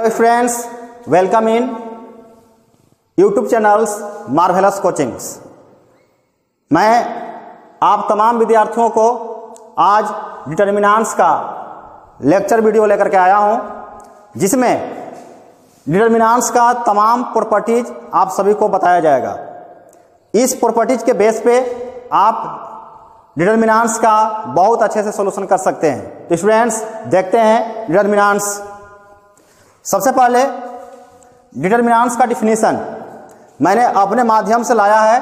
Hello friends welcome in YouTube channels marvellous coachings मैं आप तमाम विद्यार्थियों को आज डिटर्मिनांस का लेक्चर वीडियो लेकर के आया हूँ, जिसमें डिटर्मिनांस का तमाम प्रॉपर्टीज़ आप सभी को बताया जाएगा। इस प्रॉपर्टीज़ के बेस पे आप डिटर्मिनांस का बहुत अच्छे से सॉल्यूशन कर सकते हैं। तो स्टूडेंट्स देखते हैं डिटर्मिनांस सबसे पहले डिटर्मिनांस का डिफिनेशन मैंने अपने माध्यम से लाया है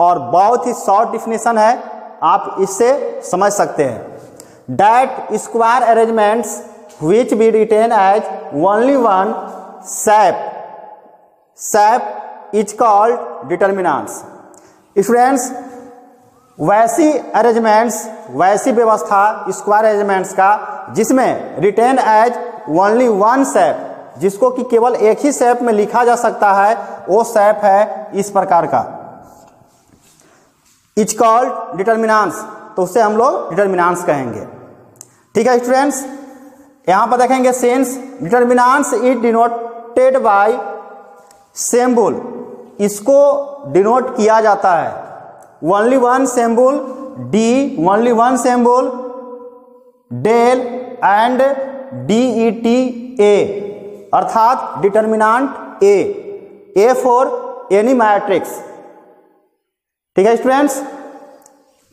और बहुत ही शॉर्ट डिफिनेशन है, आप इससे समझ सकते हैं। That square arrangements which be written as only one sap sap is called determinants students वैसी अरेंजमेंट्स वैसी व्यवस्था स्क्वायर अरेंजमेंट्स का, जिसमें written as only one sap जिसको कि केवल एक ही सैप में लिखा जा सकता है, वो सैप है इस प्रकार का। इच कॉल्ड डिटर्मिनांस तो उसे हम लोग डिटर्मिनांस कहेंगे। ठीक है स्टूडेंट्स यहाँ पर देखेंगे since determinants is denoted by symbol इसको डिनोट किया जाता है। Only one symbol D only one symbol del and D E T A अर्थात determinant A A for any matrix ठीक है स्टूडेंट्स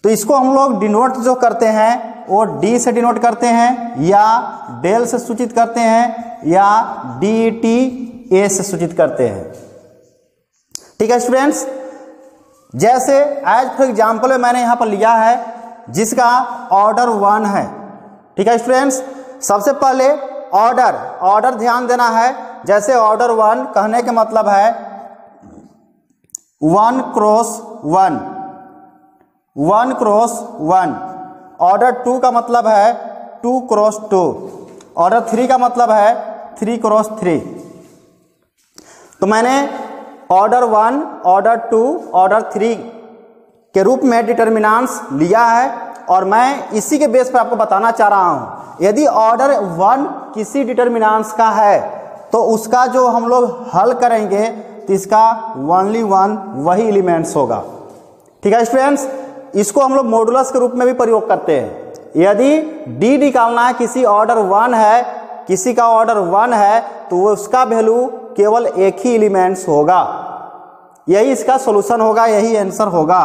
तो इसको हम लोग डिनोट जो करते हैं, वो डी से डिनोट करते हैं, या डेल से सूचित करते हैं, या डी टी ए से सूचित करते हैं। ठीक है स्टूडेंट्स जैसे एज फॉर एग्ज़ाम्पल मैंने यहाँ पर लिया है, जिसका ऑर्डर वन है। ठीक है स्टूडेंट्स सबसे पहले ऑर्डर ऑर्डर ध्यान देना है। जैसे ऑर्डर वन कहने के मतलब है one cross one one cross one order two का मतलब है two cross two order three का मतलब है थ्री क्रॉस थ्री तो मैंने order one order two order three के रूप में डिटर्मिनांस लिया है और मैं इसी के बेस पर आपको बताना चाह रहा हूँ। यदि ऑर्डर वन किसी डिटर्मिनांस का है तो उसका जो हम लोग हल करेंगे तो इसका वनली वन वही एलिमेंट्स होगा। ठीक है स्टूडेंट्स इसको हम लोग मॉडुलस के रूप में भी प्रयोग करते हैं। यदि डी निकालना है, किसी ऑर्डर वन है, किसी का ऑर्डर वन है तो उसका वैल्यू केवल एक ही एलिमेंट्स होगा। यही इसका सॉल्यूशन होगा, यही आंसर होगा।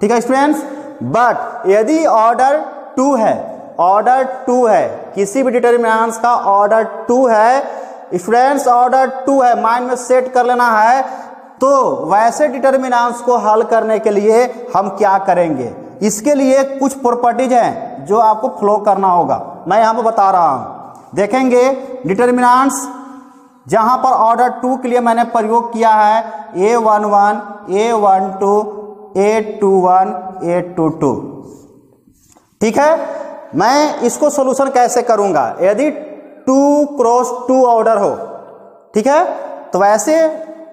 ठीक है स्टूडेंट्स बट यदि ऑर्डर टू है ऑर्डर टू है। किसी भी डिटर्मिनेंट्स का ऑर्डर टू है। स्टूडेंट्स ऑर्डर टू है। माइंड में सेट कर लेना है। तो वैसे डिटर्मिनेंट्स को हल करने के लिए हम क्या करेंगे? इसके लिए कुछ प्रॉपर्टीज़ हैं जो आपको फ्लो करना होगा। मैं यहाँ पर बता रहा हूँ। देखेंगे डिटर्मिनेंट्स जहाँ पर ऑर्डर टू के लिए मैंने प्रयोग किया है A one one A one two A two one A two two ठीक है? मैं इसको सोल्यूशन कैसे करूँगा? यदि टू क्रॉस टू ऑर्डर हो, ठीक है? तो ऐसे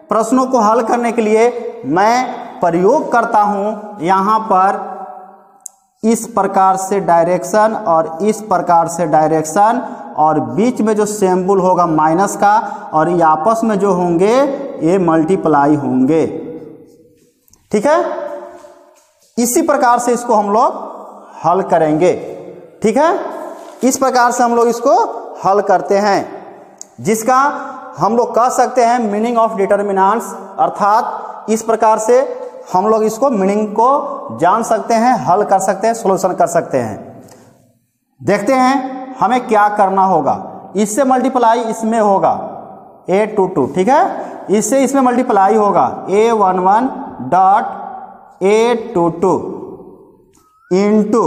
प्रश्नों को हल करने के लिए मैं प्रयोग करता हूँ यहाँ पर इस प्रकार से डायरेक्शन और इस प्रकार से डायरेक्शन और बीच में जो सेम्बुल होगा माइनस का और ये आपस में जो होंगे, ये मल्टीप्लाई होंगे। ठीक है? इसी प्रकार से इसको हम लोग हल करेंगे। ठीक है? इस प्रकार से हम लोग इसको हल करते हैं, जिसका हम लोग कह सकते हैं मीनिंग ऑफ़ डिटर्मिनांट्स अर्थात इस प्रकार से हम लोग इसको मीनिंग को जान सकते हैं, हल कर सकते हैं सोल्यूशन कर सकते हैं। देखते हैं हमें क्या करना होगा। इससे मल्टीप्लाई इसमें होगा ए टू टू ठीक है? इससे इसमें मल्टीप्लाई होगा A one one dot A two two into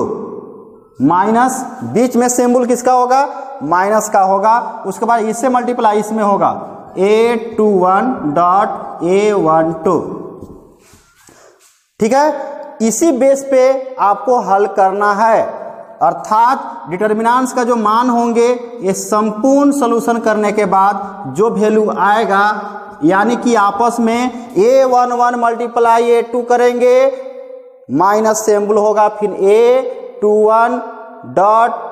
minus बीच में सिंबल किसका होगा? माइनस का होगा। उसके बाद इससे मल्टीप्लाई इसमें होगा। A two one dot A one two. ठीक है? इसी बेस पे आपको हल करना है। अर्थात डिटर्मिनांट्स का जो मान होंगे, ये संपूर्ण सोल्यूशन करने के बाद जो वैल्यू आएगा, यानी कि आपस में A one one multiply A two करेंगे, माइनस सेम्बुल होगा, फिर A two one dot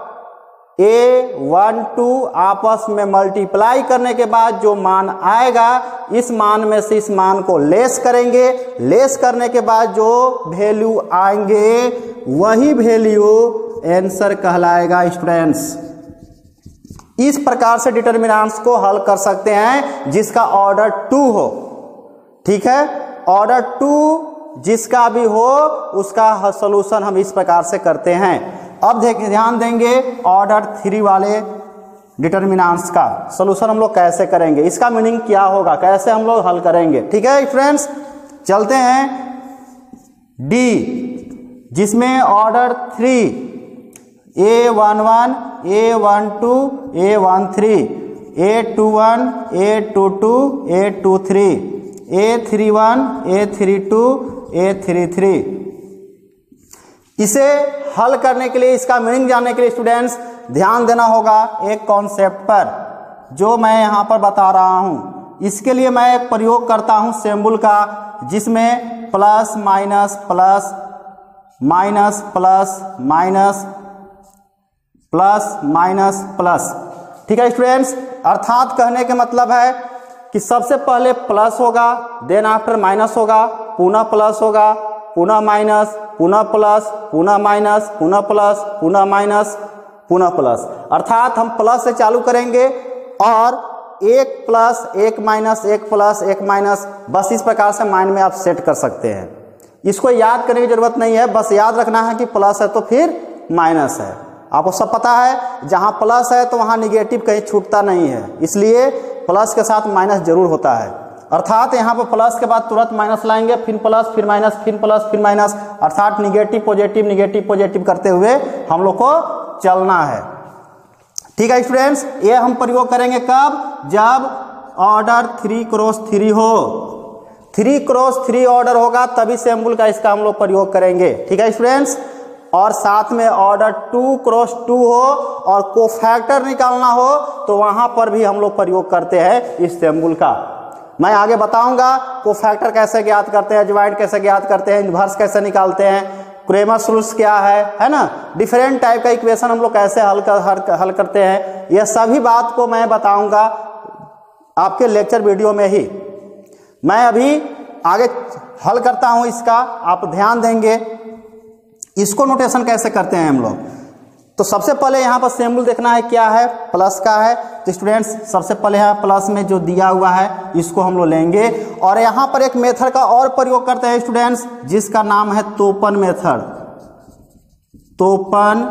A one two आपस में मल्टीप्लाई करने के बाद जो मान आएगा, इस मान में से इस मान को लेस करेंगे। लेस करने के बाद जो वैल्यू आएँगे, वही वैल्यू आंसर कहलाएगा स्टूडेंट्स इस प्रकार से डिटर्मिनेंट्स को हल कर सकते हैं, जिसका ऑर्डर टू हो। ठीक है? ऑर्डर टू जिसका भी हो, उसका सोल्यूशन हम इस प्रकार से करते हैं। अब देख, ध्यान देंगे ऑर्डर थ्री वाले डिटर्मिनेंट्स का। सोल्यूशन हम लोग कैसे करेंगे? इसका मीनिंग क्या होगा? कैसे हम लोग हल करेंगे? ठीक है फ्रेंड्स चलते हैं। डी जिसमें order three A one one A one two A one three A two one A two two A two three A three one A three two A three three इसे हल करने के लिए, इसका meaning जानने के लिए स्टूडेंट्स ध्यान देना होगा एक कॉन्सेप्ट पर, जो मैं यहाँ पर बता रहा हूँ। इसके लिए मैं एक प्रयोग करता हूँ सेम्बुल का, जिसमें plus minus plus minus plus minus plus minus plus ठीक है स्टूडेंट्स अर्थात कहने के मतलब है कि सबसे पहले प्लस होगा देन आफ्टर माइनस होगा। पुनः प्लस होगा, पुनः माइनस, पुनः प्लस, पुनः माइनस, पुनः प्लस, पुनः माइनस, पुनः प्लस। अर्थात हम प्लस से चालू करेंगे और एक प्लस, एक माइनस, एक प्लस, एक माइनस, बस इस प्रकार से माइंड में आप सेट कर सकते हैं। इसको याद करने की ज़रूरत नहीं है, बस याद रखना है कि प्लस है तो फिर माइनस है। आपको सब पता है, जहाँ प्लस है तो वहाँ निगेटिव कहीं छूटता नहीं है। इसलिए प्लस के साथ माइनस ज़रूर होता है। अर्थात यहाँ पर प्लस के बाद तुरंत माइनस लाएँगे, फिर प्लस, फिर माइनस, फिर प्लस, फिर माइनस। अर्थात निगेटिव पॉजिटिव निगेटिव पॉजिटिव करते हुए हम लोग को चलना है। ठीक है स्टूडेंट्स ये हम प्रयोग करेंगे कब? जब ऑर्डर थ्री क्रॉस थ्री हो। थ्री क्रॉस थ्री ऑर्डर होगा, तभी सेम्बुल का इसका हम लोग प्रयोग करेंगे। ठीक है स्टूडेंट्स और साथ में ऑर्डर टू क्रॉस टू हो, और कोफैक्टर निकालना हो तो वहाँ पर भी हम लोग प्रयोग करते हैं इस सेम्बुल का। मैं आगे बताऊँगा को फैक्टर कैसे ज्ञात करते हैं ज्वाइंट कैसे ज्ञात करते हैं इन्वर्स कैसे निकालते हैं क्रेमर रूल्स क्या है है ना? डिफरेंट टाइप का इक्वेशन हम लोग कैसे हल कर हल, हल करते हैं? यह सभी बात को मैं बताऊँगा आपके लेक्चर वीडियो में ही। मैं अभी आगे हल करता हूँ इसका आप ध्यान देंगे। इसको नोटेशन कैसे करते हैं हम लोग? तो सबसे पहले यहाँ पर सेम्बुल देखना है क्या है प्लस का है। तो स्टूडेंट्स सबसे पहले यहाँ प्लस में जो दिया हुआ है, इसको हम लोग लेंगे। और यहाँ पर एक मेथड का और प्रयोग करते हैं स्टूडेंट्स जिसका नाम है तोपन मेथड तोपन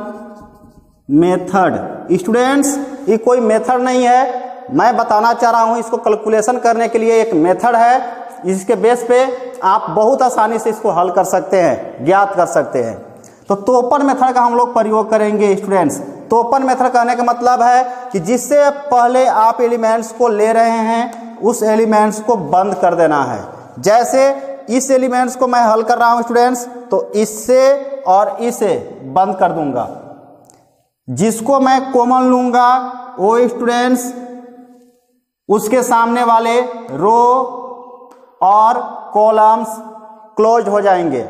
मेथड स्टूडेंट्स ये कोई मेथड नहीं है। मैं बताना चाह रहा हूँ, इसको कैलकुलेशन करने के लिए एक मेथड है। इसके बेस पे आप बहुत आसानी से इसको हल कर सकते हैं, ज्ञात कर सकते हैं। तो तोपन मेथड का हम लोग प्रयोग करेंगे स्टूडेंट्स तोपन मेथड कहने का मतलब है कि जिससे पहले आप एलिमेंट्स को ले रहे हैं, उस एलिमेंट्स को बंद कर देना है। जैसे इस एलिमेंट्स को मैं हल कर रहा हूँ स्टूडेंट्स तो इससे और इसे बंद कर दूँगा। जिसको मैं कॉमन लूँगा, वो स्टूडेंट्स उसके सामने वाले रो और कॉलम्स क्लोज हो जाएँगे।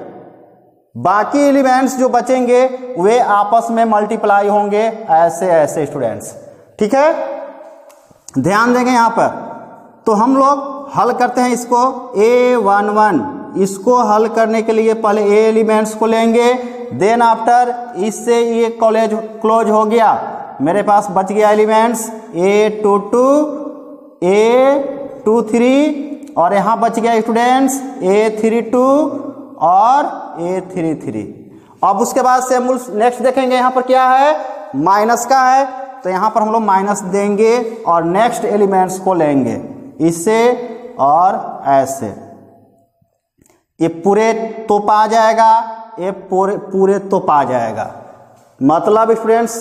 बाकी एलिमेंट्स जो बचेंगे, वे आपस में मल्टीप्लाई होंगे ऐसे ऐसे स्टूडेंट्स ठीक है? ध्यान देंगे यहाँ पर। तो हम लोग हल करते हैं इसको ए वन वन इसको हल करने के लिए पहले ए एलिमेंट्स को लेंगे देन आफ्टर इससे ये कॉलेज क्लोज हो गया। मेरे पास बच गया elements A two two A two three और यहाँ बच गया स्टूडेंट्स ए थ्री टू और ए थ्री थ्री अब उसके बाद से हम नेक्स्ट देखेंगे, यहाँ पर क्या है? माइनस का है तो यहाँ पर हम लोग माइनस देंगे और नेक्स्ट एलिमेंट्स को लेंगे इससे और ऐसे। ये पूरे तो पा जाएगा, ये पूरे पूरे तोप आ जाएगा। मतलब स्टूडेंट्स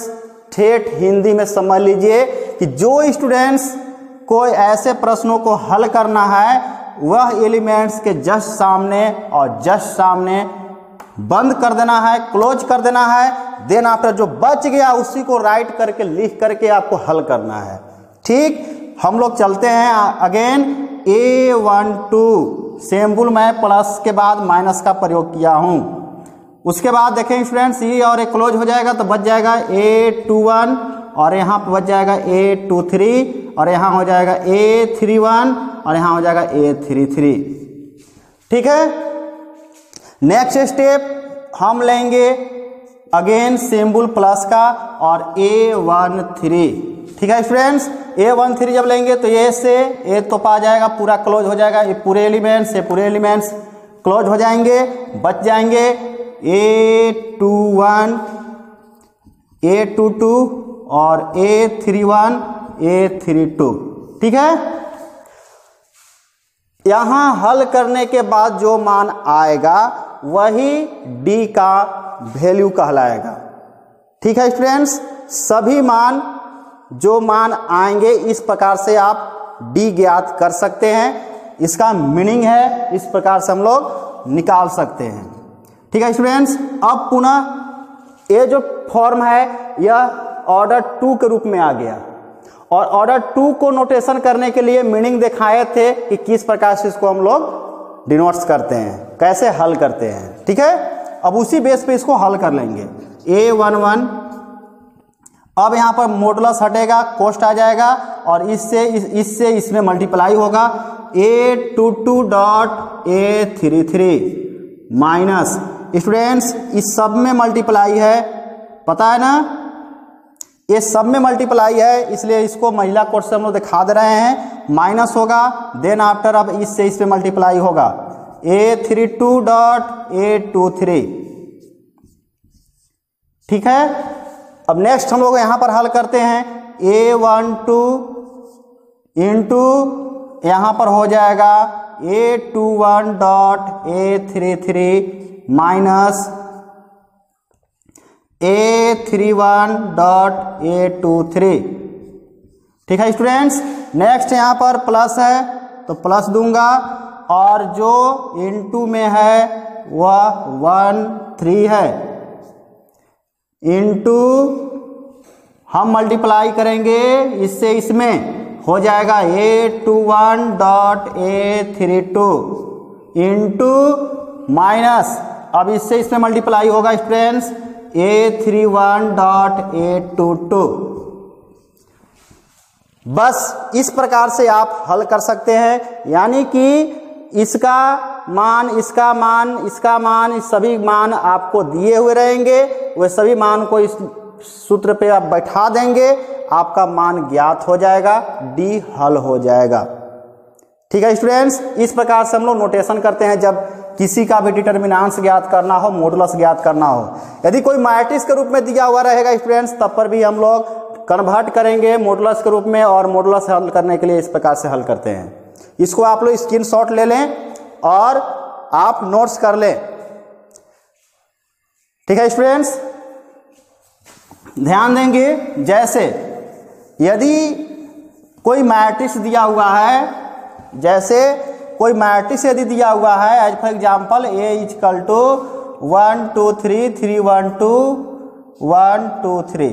ठेठ हिंदी में समझ लीजिए कि जो स्टूडेंट्स को ऐसे प्रश्नों को हल करना है वह एलिमेंट्स के जस्ट सामने और जस्ट सामने बंद कर देना है, क्लोज कर देना है देन आफ्टर जो बच गया उसी को राइट करके, लिख करके आपको हल करना है। ठीक? हम लोग चलते हैं again A one two symbol मैं प्लस के बाद माइनस का प्रयोग किया हूँ। उसके बाद देखें स्टूडेंट्स ये और एक क्लोज हो जाएगा तो बच जाएगा ए टू वन और यहाँ बच जाएगा ए टू थ्री और यहाँ हो जाएगा ए थ्री वन और यहाँ हो जाएगा ए थ्री थ्री ठीक है? नेक्स्ट स्टेप हम लेंगे अगेन सिंबल प्लस का और ए वन थ्री ठीक है स्टूडेंट्स ए वन थ्री जब लेंगे तो ए से ए तो पा जाएगा, पूरा क्लोज हो जाएगा। ये पूरे एलिमेंट्स ये पूरे एलिमेंट्स क्लोज हो जाएँगे, बच जाएँगे। A two one A two two और A three one A three two. ठीक है? यहाँ हल करने के बाद जो मान आएगा, वही डी का वैल्यू कहलाएगा। ठीक है स्टूडेंट्स सभी मान, जो मान आएँगे, इस प्रकार से आप डी ज्ञात कर सकते हैं। इसका मीनिंग है, इस प्रकार से हम लोग निकाल सकते हैं। ठीक है स्टूडेंट्स अब पुनः ये जो फॉर्म है, यह ऑर्डर टू के रूप में आ गया। और ऑर्डर टू को नोटेशन करने के लिए मीनिंग दिखाए थे कि किस प्रकार से इसको हम लोग डिनोट्स करते हैं कैसे हल करते हैं ठीक है? अब उसी बेस पे इसको हल कर लेंगे। ए वन वन अब यहाँ पर मोडुलस हटेगा कोस्ट आ जाएगा और इससे इस, इससे इसमें मल्टीप्लाई होगा। A two two dot A three three minus students इस सब में मल्टीप्लाई है। पता है ना? ये सब में मल्टीप्लाई है, इसलिए इसको महिला कोर्स से हम लोग दिखा दे रहे हैं। माइनस होगा देन आफ्टर अब इससे इस पे मल्टीप्लाई होगा। A three two dot A two three ठीक है? अब नेक्स्ट हम लोग यहाँ पर हल करते हैं। ए वन टू इंटू यहाँ पर हो जाएगा A two one dot A three three minus A three one dot A two three ठीक है स्टूडेंट्स नेक्स्ट यहाँ पर प्लस है तो प्लस दूँगा, और जो इनटू में है, वह वन थ्री है। इनटू हम मल्टीप्लाई करेंगे, इससे इसमें हो जाएगा A two one dot A three two into minus अब इससे इसमें मल्टीप्लाई होगा students A three one dot A two two बस इस प्रकार से आप हल कर सकते हैं, यानी कि इसका मान इसका मान इसका मान, इस सभी मान आपको दिए हुए रहेंगे। वे सभी मान को इस सूत्र पे आप बैठा देंगे, आपका मान ज्ञात हो जाएगा डी हल हो जाएगा। ठीक है, स्टूडेंट्स? इस प्रकार से हम लोग नोटेशन करते हैं। जब किसी का भी डिटर्मिनांस ज्ञात करना हो मॉडुलस ज्ञात करना हो। यदि कोई मैट्रिक्स के रूप में दिया हुआ रहेगा स्टूडेंट्स तब पर भी हम लोग कन्वर्ट करेंगे मॉडुलस के रूप में और मॉडुलस हल करने के लिए इस प्रकार से हल करते हैं। इसको आप लोग स्क्रीन शॉट ले लें और आप नोट्स कर लें। ठीक है स्टूडेंट्स ध्यान देंगे, जैसे यदि कोई मैट्रिक्स दिया हुआ है, जैसे कोई मैट्रिक्स यदि दिया हुआ है as for example A equal two one two three three one two one two three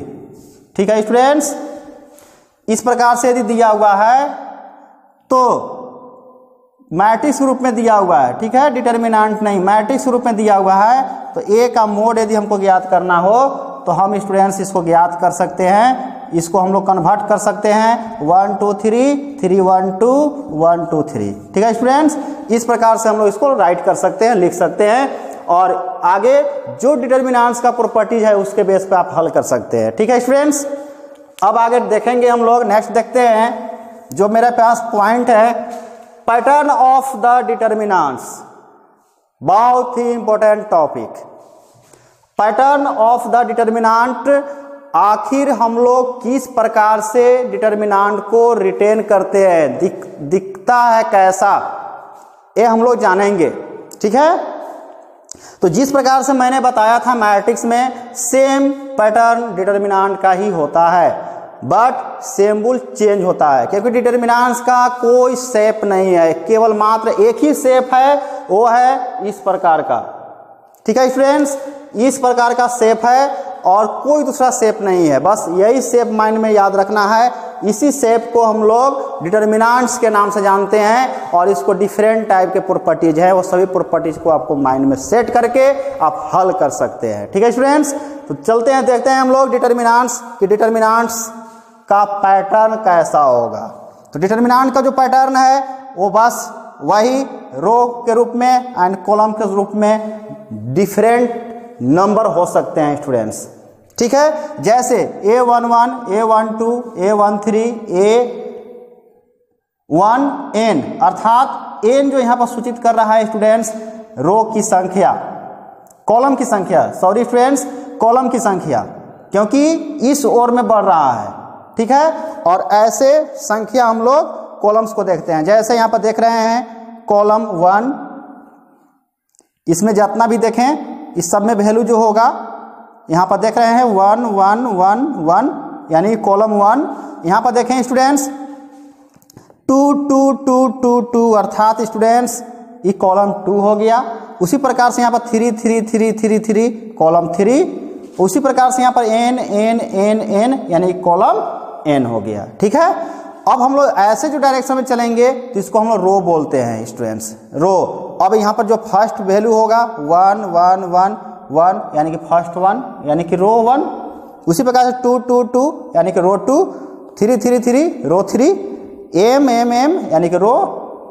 ठीक है स्टूडेंट्स इस प्रकार से यदि दिया हुआ है तो मैट्रिक्स रूप में दिया हुआ है, ठीक है? डिटर्मिनेंट नहीं, मैट्रिक्स रूप में दिया हुआ है तो ए का मोड यदि हमको ज्ञात करना हो तो हम स्टूडेंट्स इसको ज्ञात कर सकते हैं। इसको हम लोग कन्वर्ट कर सकते हैं। One two three three one two one two three ठीक है स्टूडेंट्स इस प्रकार से हम लोग इसको राइट कर सकते हैं, लिख सकते हैं। और आगे जो डिटर्मिनेंट्स का प्रॉपर्टीज़ है, उसके बेस पे आप हल कर सकते हैं। ठीक है स्टूडेंट्स अब आगे देखेंगे हम लोग। नेक्स्ट देखते हैं। जो मेरे पास पॉइंट है पैटर्न ऑफ़ द डिटर्मिनेंट्स बहुत ही important topic pattern of the determinant आखिर हम लोग किस प्रकार से डिटर्मिनेंट को रिटेन करते हैं? दिख, दिखता है कैसा? ये हम लोग जानेंगे। ठीक है? तो जिस प्रकार से मैंने बताया था मैट्रिक्स में सेम पैटर्न डिटर्मिनेंट का ही होता है। बट सेम्बुल चेंज होता है। क्योंकि डिटर्मिनेंट्स का कोई शेप नहीं है। केवल मात्र एक ही शेप है, वो है इस प्रकार का। ठीक है स्टूडेंट्स इस प्रकार का शेप है। और कोई दूसरा शेप नहीं है। बस यही शेप माइंड में याद रखना है। इसी शेप को हम लोग डिटर्मिनांट्स के नाम से जानते हैं और इसको डिफरेंट टाइप के प्रॉपर्टीज़ है। वो सभी प्रॉपर्टीज़ को आपको माइंड में सेट करके आप हल कर सकते हैं। ठीक है स्टूडेंट्स तो चलते हैं, देखते हैं हम लोग डिटर्मिनांट्स कि डिटर्मिनांट्स का पैटर्न कैसा होगा। तो डिटर्मिनांट का जो पैटर्न है, वो बस वही रो के रूप में एंड कॉलम के रूप में डिफरेंट नंबर हो सकते हैं स्टूडेंट्स। ठीक है? जैसे A one one A one two A one three A one N अर्थात एन जो यहाँ पर सूचित कर रहा है स्टूडेंट्स, रो की संख्या। कॉलम की संख्या। सॉरी स्टूडेंट्स, कॉलम की संख्या। क्योंकि इस ओर में बढ़ रहा है। ठीक है? और ऐसे संख्या हम लोग कॉलम्स को देखते हैं। जैसे यहाँ पर देख रहे हैं, कॉलम वन। इसमें जितना भी देखें इस सब में वैल्यू जो होगा, यहाँ पर देख रहे हैं वन वन वन वन यानी कॉलम वन यहाँ पर देखें students two two two two two अर्थात स्टूडेंट्स ये कॉलम टू हो गया। उसी प्रकार से यहाँ पर three three three three three column three उसी प्रकार से यहाँ पर एन एन एन एन यानी कॉलम एन हो गया। ठीक है? अब हम लोग ऐसे जो डायरेक्शन में चलेंगे तो इसको हम लोग रो बोलते हैं स्टूडेंट्स रो अब यहाँ पर जो फ़र्स्ट वैल्यू होगा वन वन वन वन यानी कि फ़र्स्ट वन यानी कि रो वन उसी प्रकार से टू टू टू यानी कि row two three three three row three M M M यानी कि रो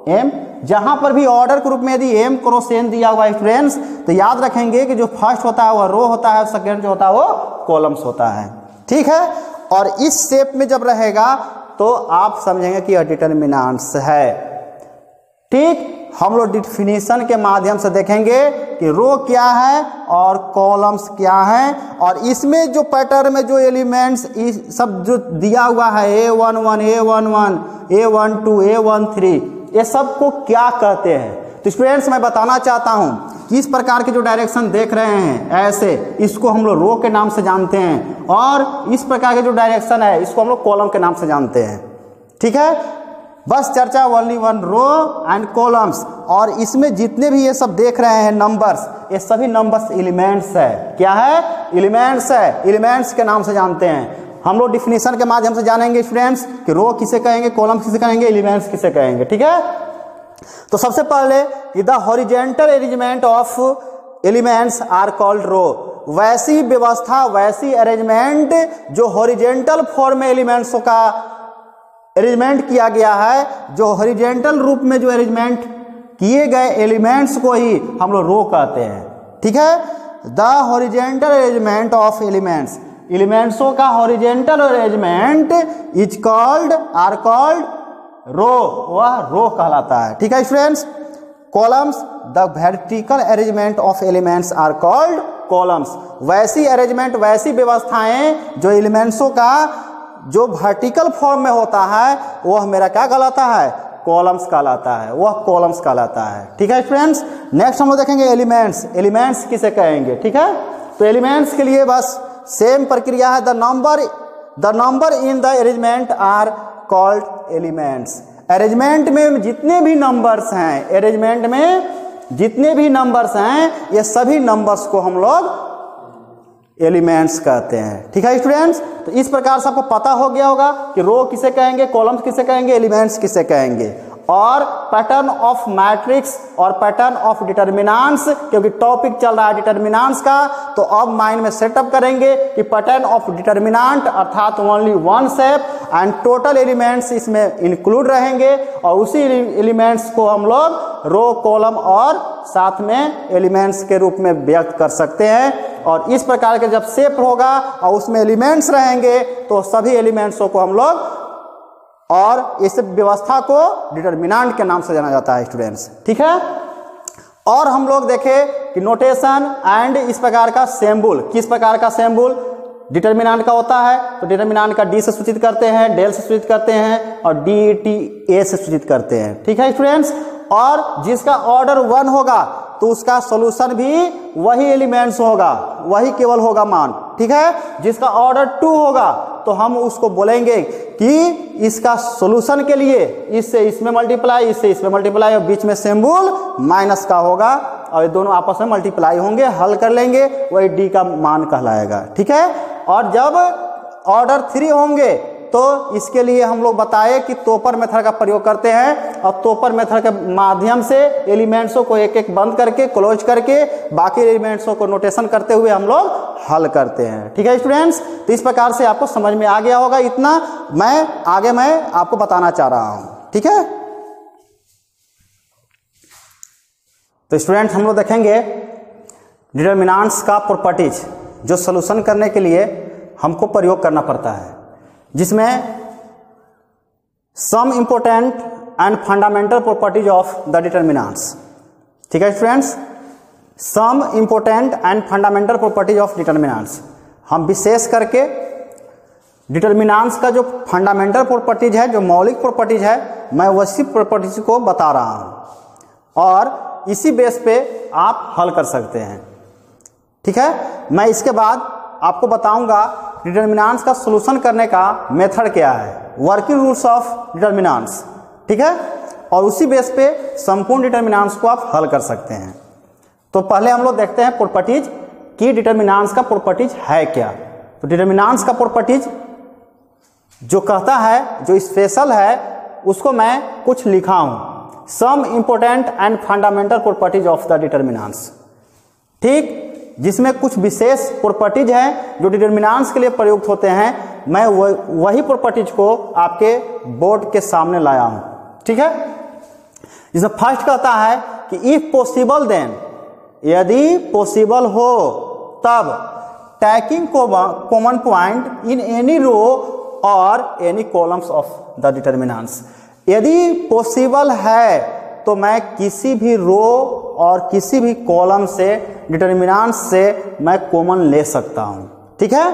एम जहाँ पर भी ऑर्डर के रूप में यदि एम क्रॉस एन दिया हुआ है स्टूडेंट्स तो याद रखेंगे कि जो फ़र्स्ट होता है वह रो होता है सेकेंड जो होता है, वो कॉलम्स होता है। ठीक है? और इस शेप में जब रहेगा तो आप समझेंगे कि यह है। ठीक हम लोग डिफिनेशन के माध्यम से देखेंगे कि रो क्या है और कॉलम्स क्या है। और इसमें जो पैटर्न में जो एलिमेंट्स सब जो दिया हुआ है A one one A one one A one two A one three ये सबको क्या कहते हैं? तो स्टूडेंट्स मैं बताना चाहता हूँ कि इस प्रकार के जो डायरेक्शन देख रहे हैं, ऐसे, इसको हम लोग रो के नाम से जानते हैं। और इस प्रकार के जो डायरेक्शन है, इसको हम लोग कॉलम के नाम से जानते हैं। ठीक है? बस चर्चा only one row and columns और इसमें जितने भी ये सब देख रहे हैं नंबर्स ये सभी नंबर्स एलिमेंट्स है। क्या है? एलिमेंट्स है। एलिमेंट्स के नाम से जानते हैं। हम लोग डिफिनेशन के माध्यम से जानेंगे स्टूडेंट्स कि रो किसे कहेंगे कॉलम किसे कहेंगे एलिमेंट्स किसे कहेंगे, ठीक है? तो सबसे पहले the horizontal arrangement of elements are called row वैसी व्यवस्था, वैसी अरेंजमेंट जो हॉरिजेंटल फॉर्म में एलिमेंट्स का अरेंजमेंट किया गया है, जो हॉरिजेंटल रूप में जो अरेंजमेंट किए गए एलिमेंट्स को ही हम लोग रो कहते हैं। ठीक है? The horizontal arrangement of elements एलिमेंट्सों का horizontal arrangement is called are called row वह रो कहलाता है। ठीक है students columns the vertical arrangement of elements are called columns वैसी अरेंजमेंट वैसी व्यवस्थाएँ जो एलिमेंट्सों का जो वर्टिकल फॉर्म में होता है, वह मेरा क्या कहलाता है? कॉलम्स कहलाता है। वह कॉलम्स कहलाता है। ठीक है फ्रेंड्स नेक्स्ट हम लोग देखेंगे एलिमेंट्स एलिमेंट्स किसे कहेंगे? ठीक है? तो एलिमेंट्स के लिए बस सेम प्रक्रिया है। The number the number in the arrangement are called elements arrangement में जितने भी नंबर्स हैं अरेंजमेंट में जितने भी नंबर्स हैं, ये सभी नंबर्स को हम लोग एलिमेंट्स कहते हैं। ठीक है स्टूडेंट्स? तो इस प्रकार से आपको पता हो गया होगा कि रो किसे कहेंगे, कॉलम्स किसे कहेंगे, एलिमेंट्स किसे कहेंगे। और पैटर्न ऑफ़ मैट्रिक्स और पैटर्न ऑफ़ डिटर्मिनांट्स क्योंकि टॉपिक चल रहा है डिटर्मिनांट्स का तो अब माइंड में सेटअप करेंगे कि पैटर्न ऑफ़ डिटर्मिनांट अर्थात only one sap and total elements इसमें इंक्लूड रहेंगे और उसी एलिमेंट्स को हम लोग रो कॉलम और साथ में एलिमेंट्स के रूप में व्यक्त कर सकते हैं। और इस प्रकार के जब सेप होगा और उसमें एलिमेंट्स रहेंगे तो सभी एलिमेंट्सों को हम लोग और इस व्यवस्था को डिटर्मिनांट के नाम से जाना जाता है स्टूडेंट्स ठीक है? और हम लोग देखें कि नोटेशन एंड इस प्रकार का सेम्बुल किस प्रकार का सेम्बुल डिटर्मिनांट का होता है तो डिटर्मिनांट का डी से सूचित करते हैं डेल से सूचित करते हैं और डी टी ए से सूचित करते हैं। ठीक है स्टूडेंट्स और जिसका ऑर्डर वन होगा तो उसका सोल्यूशन भी वही एलिमेंट्स होगा, वही केवल होगा मान। ठीक है? जिसका ऑर्डर टू होगा तो हम उसको बोलेंगे कि इसका सोल्यूशन के लिए इससे इसमें मल्टीप्लाई इससे इसमें मल्टीप्लाई और बीच में सेम्बुल माइनस का होगा। और ये दोनों आपस में मल्टीप्लाई होंगे, हल कर लेंगे, वही डी का मान कहलाएगा। ठीक है? और जब ऑर्डर थ्री होंगे तो इसके लिए हम लोग बताए कि तोपर मेथड का प्रयोग करते हैं और तोपर मेथड के माध्यम से एलिमेंट्सों को एक एक बंद करके, क्लोज करके, बाकी एलिमेंट्सों को नोटेशन करते हुए हम लोग हल करते हैं। ठीक है, स्टूडेंट्स? तो इस प्रकार से आपको समझ में आ गया होगा। इतना मैं, आगे मैं आपको बताना चाह रहा हूँ। ठीक है? तो स्टूडेंट्स, हम लोग देखेंगे डिटर्मिनांट्स का प्रॉपर्टीज़ जो सोल्यूशन करने के लिए हमको प्रयोग करना पड़ता है। जिसमें some important and fundamental properties of the determinants ठीक है students some important and fundamental properties of determinants हम विशेष करके डिटर्मिनांट्स का जो फंडामेंटल प्रॉपर्टीज़ है, जो मौलिक प्रॉपर्टीज़ है, मैं वैसी प्रॉपर्टीज़ को बता रहा हूँ। और इसी बेस पे आप हल कर सकते हैं। ठीक है? मैं इसके बाद आपको बताऊँगा डिटर्मिनांट्स का सोल्यूशन करने का मेथड क्या है। वर्किंग रूल्स ऑफ़ डिटर्मिनांट्स ठीक है? और उसी बेस पे संपूर्ण डिटर्मिनांट्स को आप हल कर सकते हैं। तो पहले हम लोग देखते हैं प्रॉपर्टीज़ कि डिटर्मिनांट्स का प्रॉपर्टीज़ है क्या। तो डिटर्मिनांट्स का प्रॉपर्टीज़ जो कहता है, जो स्पेशल है, उसको मैं कुछ लिखा हूँ। Some important and fundamental properties of the determinants ठीक? जिसमें कुछ विशेष प्रॉपर्टीज़ हैं जो डिटर्मिनांट्स के लिए प्रयुक्त होते हैं, मैं वही प्रॉपर्टीज़ को आपके बोर्ड के सामने लाया हूँ। ठीक है? जिसमें फ़र्स्ट कहता है कि इफ़ पॉसिबल देन यदि पॉसिबल हो, तब taking common point in any row और any columns of the determinants यदि पॉसिबल है तो मैं किसी भी रो और किसी भी कॉलम से डिटर्मिनांट से मैं कॉमन ले सकता हूँ। ठीक है?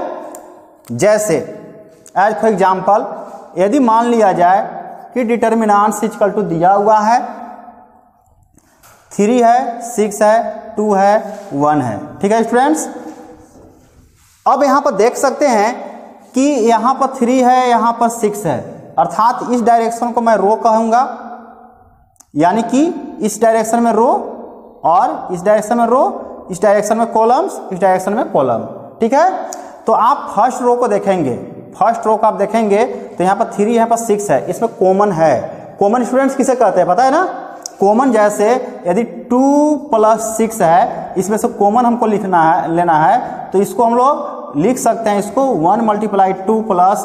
जैसे एज फॉर एग्ज़ाम्पल यदि मान लिया जाए कि डिटर्मिनांट इजकल टू दिया हुआ है थ्री है सिक्स है टू है वन है। ठीक है स्टूडेंट्स अब यहाँ पर देख सकते हैं कि यहाँ पर थ्री है, यहाँ पर सिक्स है। अर्थात इस डायरेक्शन को मैं रो कहूँगा। यानी कि इस डायरेक्शन में रो और इस डायरेक्शन में रो इस डायरेक्शन में कॉलम्स इस डायरेक्शन में कॉलम ठीक है? तो आप फ़र्स्ट रो को देखेंगे। फ़र्स्ट रो को आप देखेंगे तो यहाँ पर थ्री यहाँ पर सिक्स है। इसमें कॉमन है। कॉमन स्टूडेंट्स किसे कहते हैं? पता है ना? कॉमन जैसे यदि टू प्लस सिक्स है, इसमें से कॉमन हमको लिखना है, लेना है तो इसको हम लोग लिख सकते हैं। इसको one multiply two plus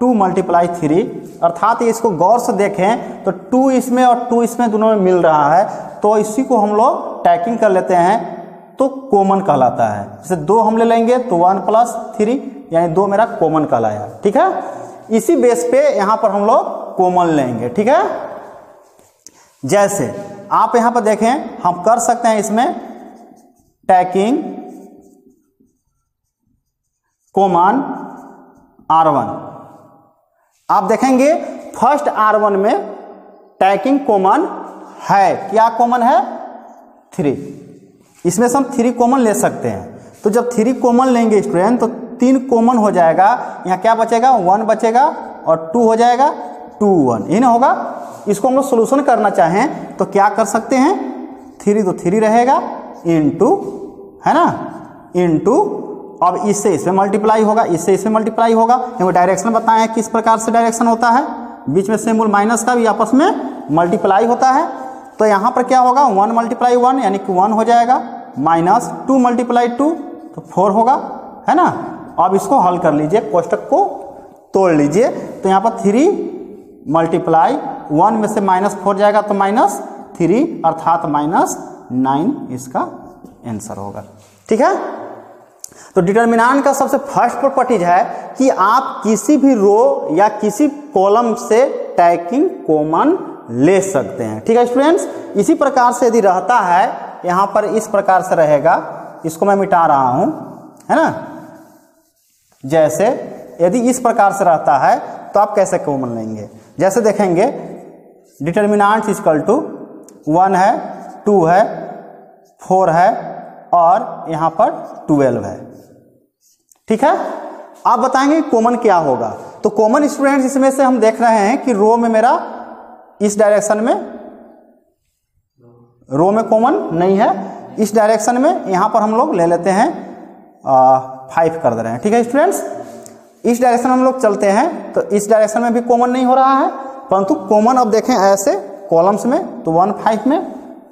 two multiply three, अर्थात इसको गौर से देखें तो टू इसमें और टू इसमें दोनों में मिल रहा है तो इसी को हम लोग टैकिंग कर लेते हैं तो कॉमन कहलाता है। जैसे दो हम ले लेंगे तो वन प्लस थ्री, यानी दो मेरा कॉमन कहलाया, ठीक है? इसी बेस पे यहाँ पर हम लोग कॉमन लेंगे, ठीक है? जैसे, आप यहाँ पर देखें, हम कर सकते हैं इसमें टैकिंग कॉमन आर वन। आप देखेंगे फ़र्स्ट आर वन में टैकिंग कॉमन है। क्या कॉमन है? थ्री इसमें से हम थ्री कॉमन ले सकते हैं। तो जब थ्री कॉमन लेंगे स्टूडेंट तो तीन कॉमन हो जाएगा। यहाँ क्या बचेगा? वन बचेगा और टू हो जाएगा। टू वन ये ना होगा? इसको हम लोग सोल्यूशन करना चाहें तो क्या कर सकते हैं? थ्री तो थ्री रहेगा। इन टू है ना? इन टू अब इससे इसमें मल्टीप्लाई होगा, इससे इसमें मल्टीप्लाई होगा। क्योंकि डायरेक्शन बताए हैं, किस प्रकार से डायरेक्शन होता है। बीच में सिंबल माइनस का भी आपस में मल्टीप्लाई होता है। तो यहाँ पर क्या होगा? वन मल्टीप्लाई वन यानी कि वन हो जाएगा। माइनस टू मल्टीप्लाई टू तो फोर होगा, है ना? अब इसको हल कर लीजिए कोष्टक को तोड़ लीजिए। तो यहाँ पर थ्री मल्टीप्लाई वन में से माइनस फोर जाएगा तो माइनस थ्री अर्थात माइनस नाइन इसका आंसर होगा। ठीक है? तो डिटर्मिनांट का सबसे फ़र्स्ट प्रॉपर्टीज़ है कि आप किसी भी रो या किसी कॉलम से टैकिंग कॉमन ले सकते हैं। ठीक है स्टूडेंट्स? इसी प्रकार से यदि रहता है, यहाँ पर इस प्रकार से रहेगा। इसको मैं मिटा रहा हूँ, है ना? जैसे यदि इस प्रकार से रहता है तो आप कैसे कॉमन लेंगे? जैसे देखेंगे, डिटर्मिनांट इजकल टू वन है, टू है, फोर है और यहाँ पर ट्वेल्व है। ठीक है? आप बताएँगे कॉमन क्या होगा? तो कॉमन स्टूडेंट्स इसमें से हम देख रहे हैं कि रो में मेरा इस डायरेक्शन में रो में कॉमन नहीं है। इस डायरेक्शन में यहाँ पर हम लोग ले लेते हैं फाइव कर दे रहे हैं। ठीक है स्टूडेंट्स इस डायरेक्शन में हम लोग चलते हैं तो इस डायरेक्शन में भी कॉमन नहीं हो रहा है, परंतु कॉमन अब देखें ऐसे कॉलम्स में तो वन फाइव में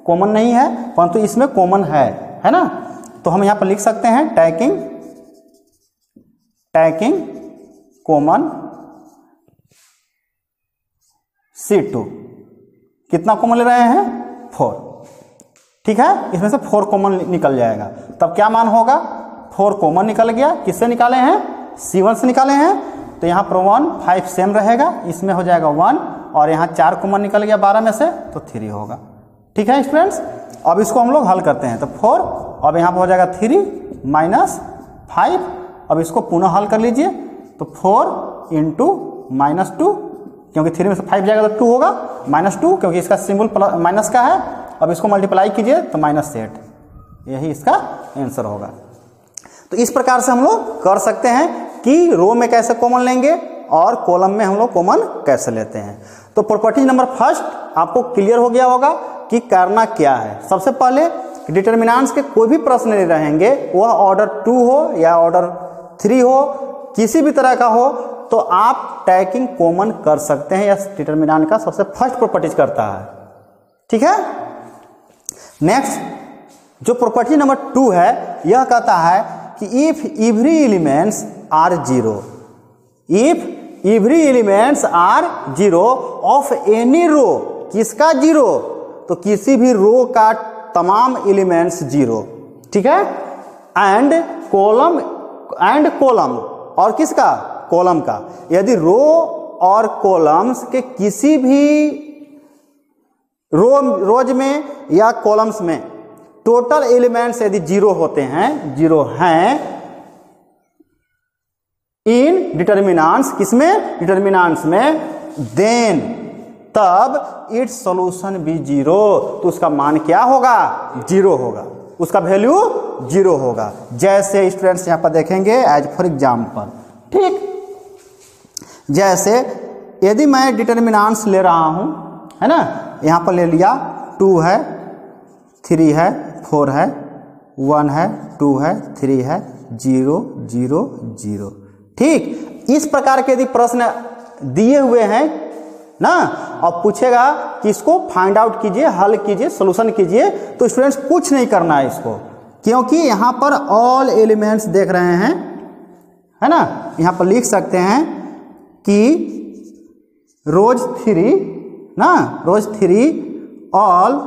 कॉमन नहीं है, परंतु इसमें कॉमन है। है ना? तो हम यहाँ पर लिख सकते हैं taking taking, common C two कितना कॉमन ले रहे हैं? फोर ठीक है? इसमें से फोर कॉमन निकल जाएगा। तब क्या मान होगा? फोर कॉमन निकल गया। किससे निकाले हैं? सी वन से निकाले हैं। तो यहाँ पर वन फाइव सेम रहेगा। इसमें हो जाएगा वन और यहाँ चार कॉमन निकल गया बारह में से तो थ्री होगा। ठीक है स्टूडेंट्स अब इसको हम लोग हल करते हैं। तो फोर, अब यहाँ पर हो जाएगा थ्री माइनस फाइव। अब इसको पुनः हल कर लीजिए। तो फोर इंटू माइनस टू, क्योंकि थ्री में से फाइव जाएगा तो टू होगा। माइनस टू, क्योंकि इसका सिंबल माइनस का है। अब इसको मल्टीप्लाई कीजिए तो माइनस सेट यही इसका आंसर होगा। तो इस प्रकार से हम लोग कर सकते हैं कि रो में कैसे कॉमन लेंगे और कॉलम में हम लोग कॉमन कैसे लेते हैं। तो प्रॉपर्टी नंबर फ़र्स्ट आपको क्लियर हो गया होगा कि करना क्या है। सबसे पहले डिटर्मिनांट्स के कोई भी प्रश्न रहेंगे। वह ऑर्डर टू हो या ऑर्डर थ्री हो, किसी भी तरह का हो तो आप टैकिंग कॉमन कर सकते हैं। या डिटर्मिनांट का सबसे फ़र्स्ट प्रॉपर्टीज़ करता है। ठीक है? नेक्स्ट जो प्रॉपर्टी नंबर टू है, यह कहता है कि if every elements are zero if every elements are zero of any row किसका ज़ीरो तो किसी भी रो का तमाम एलिमेंट्स ज़ीरो ठीक है? एंड कॉलम एंड कॉलम और किसका? कॉलम का। यदि रो और कॉलम्स के किसी भी रो रोज में या कॉलम्स में टोटल एलिमेंट्स यदि ज़ीरो होते हैं ज़ीरो हैं इन डिटर्मिनांट्स किसमें? डिटर्मिनांट्स में देन। तब इट्स सॉल्यूशन भी ज़ीरो तो उसका मान क्या होगा? ज़ीरो होगा। उसका वैल्यू ज़ीरो होगा। जैसे स्टूडेंट्स यहाँ पर देखेंगे एज फॉर एग्ज़ाम्पल ठीक? जैसे यदि मैं डिटर्मिनांट्स ले रहा हूँ, है ना? यहाँ पर ले लिया टू है थ्री है फोर है वन है टू है थ्री है ज़ीरो ज़ीरो ज़ीरो ठीक, इस प्रकार के यदि प्रश्न दिए हुए हैं, ना, और पूछेगा कि इसको फाइंड आउट कीजिए, हल कीजिए सोल्यूशन कीजिए तो स्टूडेंट्स कुछ नहीं करना है इसको, क्योंकि यहाँ पर ऑल एलिमेंट्स देख रहे हैं, है ना? यहाँ पर लिख सकते हैं कि रोज थ्री, ना, rows three all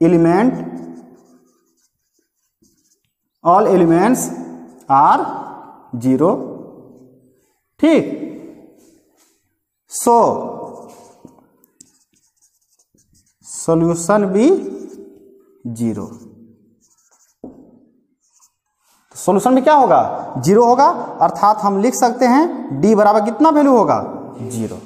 element all elements are zero. ठीक। सो सॉल्यूशन भी ज़ीरो। सॉल्यूशन में क्या होगा? ज़ीरो होगा, अर्थात हम लिख सकते हैं डी बराबर कितना वैल्यू होगा? ज़ीरो।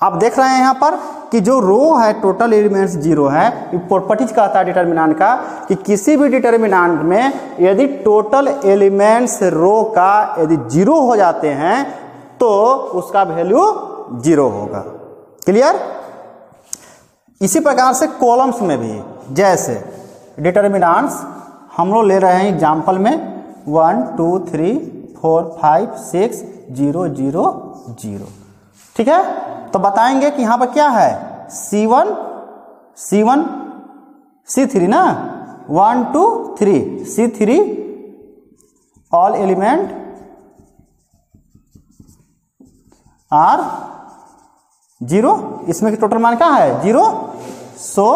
आप देख रहे हैं यहाँ पर कि जो रो है टोटल एलिमेंट्स ज़ीरो है प्रॉपर्टीज़ कहता है डिटर्मिनाट का, कि किसी भी डिटर्मिनाट में यदि टोटल एलिमेंट्स रो का यदि ज़ीरो हो जाते हैं तो उसका वैल्यू ज़ीरो होगा। क्लियर इसी प्रकार से कॉलम्स में भी, जैसे डिटर्मिनाट्स हम लोग ले रहे हैं एग्ज़ाम्पल में one two three four five six zero zero zero ठीक है? तो बताएँगे कि यहाँ पर क्या है? C one C one C three ना? One two three C three all element are zero इसमें टोटल मान क्या है? ज़ीरो सो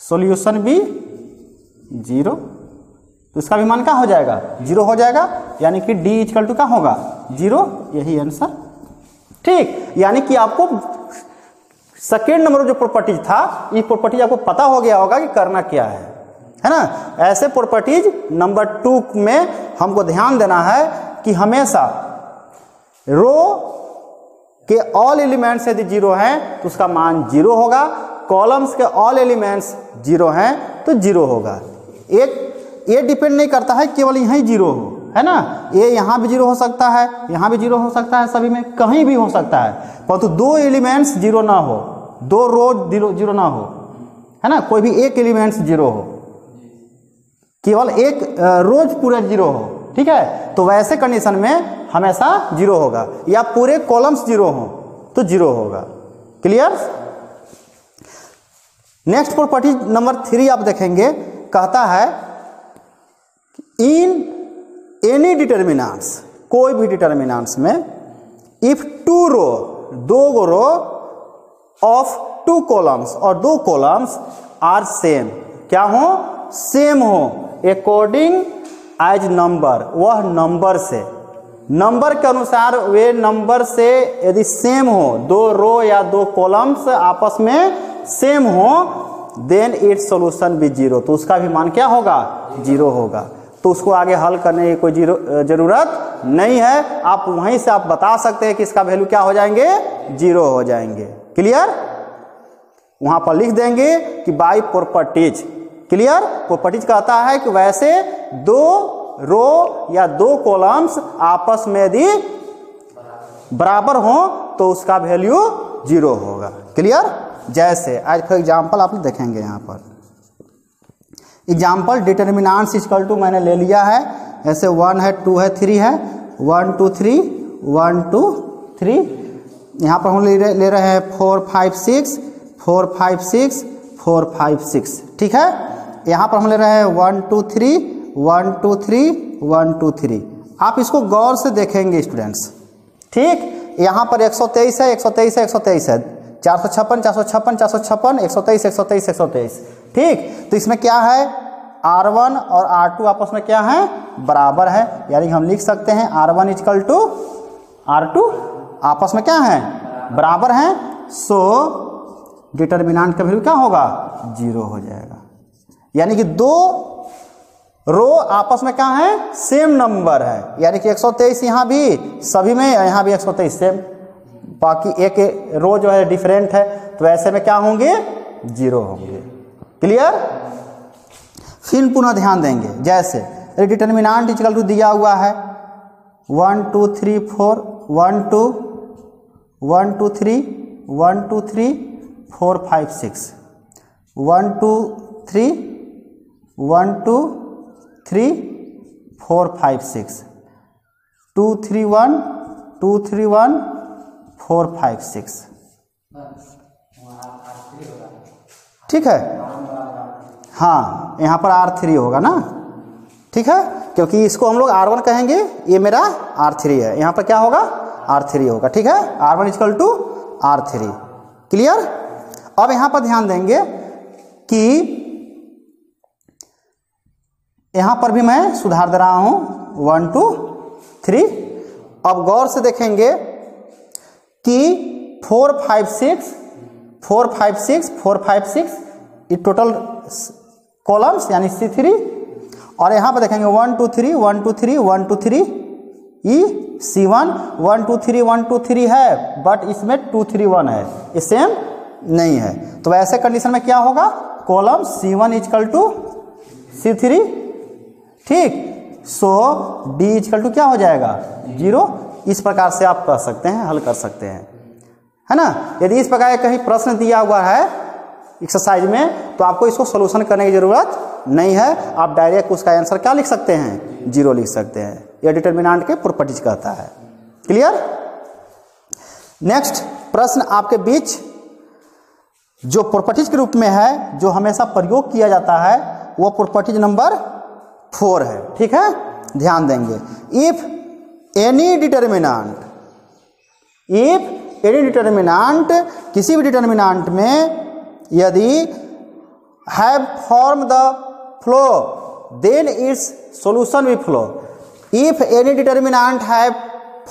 सॉल्यूशन भी ज़ीरो तो इसका भी मान क्या हो जाएगा? ज़ीरो हो जाएगा, यानी कि डी इजकल टू क्या होगा? ज़ीरो, यही आंसर ठीक, यानी कि आपको सेकेंड नंबर जो प्रॉपर्टीज़ था ये प्रॉपर्टीज़ आपको पता हो गया होगा कि करना क्या है। है ना? ऐसे प्रॉपर्टीज़ नंबर टू में हमको ध्यान देना है कि हमेशा रो के ऑल एलिमेंट्स यदि ज़ीरो हैं तो उसका मान ज़ीरो होगा। कॉलम्स के ऑल एलिमेंट्स ज़ीरो हैं तो ज़ीरो होगा। एक ये डिपेंड नहीं करता है, केवल यहीं ज़ीरो हो, है ना? ये यहाँ भी ज़ीरो हो सकता है, यहाँ भी ज़ीरो हो सकता है, सभी में कहीं भी हो सकता है। परंतु दो एलिमेंट्स ज़ीरो ना हो, दो रो ज़ीरो ना हो, है ना? कोई भी एक एलिमेंट्स ज़ीरो हो। केवल एक रोज पूरा ज़ीरो हो, ठीक है? तो वैसे कंडीशन में हमेशा ज़ीरो होगा। या पूरे कॉलम्स ज़ीरो हो तो ज़ीरो होगा। Clear next property number three आप देखेंगे, कहता है इन एनी डिटर्मिनांट्स कोई भी डिटर्मिनांट्स में इफ़ टू रो दो रो ऑफ़ टू कॉलम्स और दो कॉलम्स आर सेम क्या हो? सेम हो. अकॉर्डिंग एज नंबर वह नंबर से. नंबर के अनुसार वे नंबर से यदि सेम हो, दो रो या दो कॉलम्स आपस में सेम हो देन इट सोल्यूशन भी ज़ीरो तो उसका भी मान क्या होगा? ज़ीरो होगा. तो उसको आगे हल करने की कोई ज़ीरो ज़रूरत नहीं है। आप वहीं से आप बता सकते हैं कि इसका वैल्यू क्या हो जाएँगे? ज़ीरो हो जाएँगे। क्लियर वहाँ पर लिख देंगे कि बाई प्रॉपर्टीज़ क्लियर प्रॉपर्टीज़ कहता है कि वैसे दो रो या दो कॉलम्स आपस में यदि बराबर हो तो उसका वैल्यू ज़ीरो होगा। क्लियर जैसे, आज फॉर एग्जांपल आप देखेंगे यहाँ पर। एग्ज़ाम्पल डिटर्मिनांस इजकल टू मैंने ले लिया है। ऐसे वन है टू है थ्री है। One two three one two three यहाँ पर हम ले रहे ले रहे हैं four five six four five six four five six ठीक है? यहाँ पर हम ले रहे हैं one two three one two three one two three आप इसको गौर से देखेंगे स्टूडेंट्स ठीक? यहाँ पर 123 है 123 है 123 है। चार सौ छप्पन, चार सौ छप्पन, चार सौ छप्पन, एक सौ तेईस, एक सौ तेईस, एक सौ तेईस। ठीक? तो इसमें क्या है? आर वन और आर टू आपस में क्या है? बराबर है। यानी हम लिख सकते हैं R one is equal to R two. आपस में क्या है? बराबर है। सो, डिटर्मिनांट का वैल्यू क्या होगा? ज़ीरो हो जाएगा। यानी कि दो रो आपस में क्या है? सेम नंबर है। यानी कि 123 यहाँ भी, सभी में, यहाँ भी 123 सेम। बाकी एक रो जो है डिफरेंट है तो ऐसे में क्या होंगे? ज़ीरो होंगे। क्लियर फिर पुनः ध्यान देंगे। जैसे डिटर्मिनांट इजकल टू दिया हुआ है। One two three four one two one two three one two three four five six one two three one two three four five six two three one two three one four five six. ठीक है? हाँ यहाँ पर are three होगा ना? ठीक है? क्योंकि इसको हम लोग आर वन कहेंगे ये मेरा आर थ्री है। यहाँ पर क्या होगा? आर थ्री होगा। ठीक है? R one is equal to R three. Clear? अब यहाँ पर ध्यान देंगे कि यहाँ पर भी मैं सुधार दे रहा हूँ। One two three. अब गौर से देखेंगे कि four five six, four five six, four five six, ये टोटल कॉलम्स यानी सी थ्री। और यहाँ पर देखेंगे one, two, three, one, two, three, one, two, three, E, C one one, two, three, one, two, three है, but इसमें two, three, one है, ये सेम नहीं है। तो ऐसे कंडीशन में क्या होगा? Column C one is equal to C three ठीक? सो डी इजकल टू क्या हो जाएगा? ज़ीरो इस प्रकार से आप कर सकते हैं, हल कर सकते हैं। है ना? यदि इस प्रकार कहीं प्रश्न दिया हुआ है एक्सरसाइज में तो आपको इसको सोल्यूशन करने की ज़रूरत नहीं है। आप डायरेक्ट उसका आंसर क्या लिख सकते हैं? ज़ीरो लिख सकते हैं। यह डिटर्मिनांट के प्रॉपर्टीज़ कहता है। क्लियर नेक्स्ट प्रश्न आपके बीच जो प्रॉपर्टीज़ के रूप में है, जो हमेशा प्रयोग किया जाता है, वो प्रॉपर्टीज़ नंबर फोर है। ठीक है? ध्यान देंगे। If any determinant if any determinant किसी भी डिटर्मिनांट में यदि have form the flow then its solution भी flow if any determinant have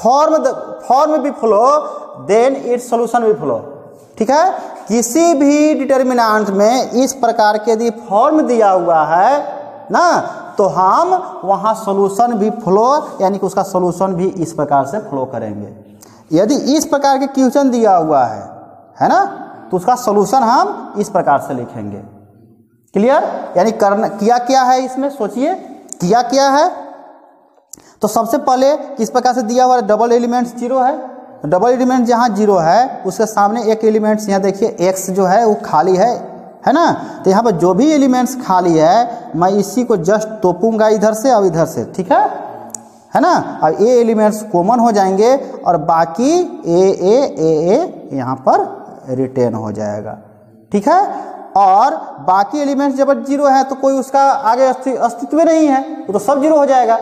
form the form भी फ्लो देन इट्स सॉल्यूशन भी फ्लो ठीक है? किसी भी डिटर्मिनांट में इस प्रकार के यदि फॉर्म दिया हुआ है, ना तो हम वहाँ सॉल्यूशन भी फ्लो यानी कि उसका सॉल्यूशन भी इस प्रकार से फ्लो करेंगे। यदि इस प्रकार के क्वेश्चन दिया हुआ है है ना? तो उसका सोल्यूशन हम इस प्रकार से लिखेंगे। क्लियर यानी करना, किया क्या है इसमें? सोचिए। किया क्या है? तो सबसे पहले किस प्रकार से दिया हुआ है? डबल एलिमेंट्स ज़ीरो है। डबल एलिमेंट जहाँ ज़ीरो है, उसके सामने एक एलिमेंट्स यहाँ देखिए एक्स जो है, वो खाली है। है ना? तो यहाँ पर जो भी एलिमेंट्स खाली है मैं इसी को जस्ट तोपूँगा इधर से और इधर से ठीक है? है ना? अब ए एलिमेंट्स कॉमन हो जाएँगे और बाकी ए ए ए ए यहाँ पर रिटेन हो जाएगा ठीक है? और बाकी एलिमेंट्स जब ज़ीरो है तो कोई उसका आगे अस्तित्व नहीं है तो, तो सब ज़ीरो हो जाएगा।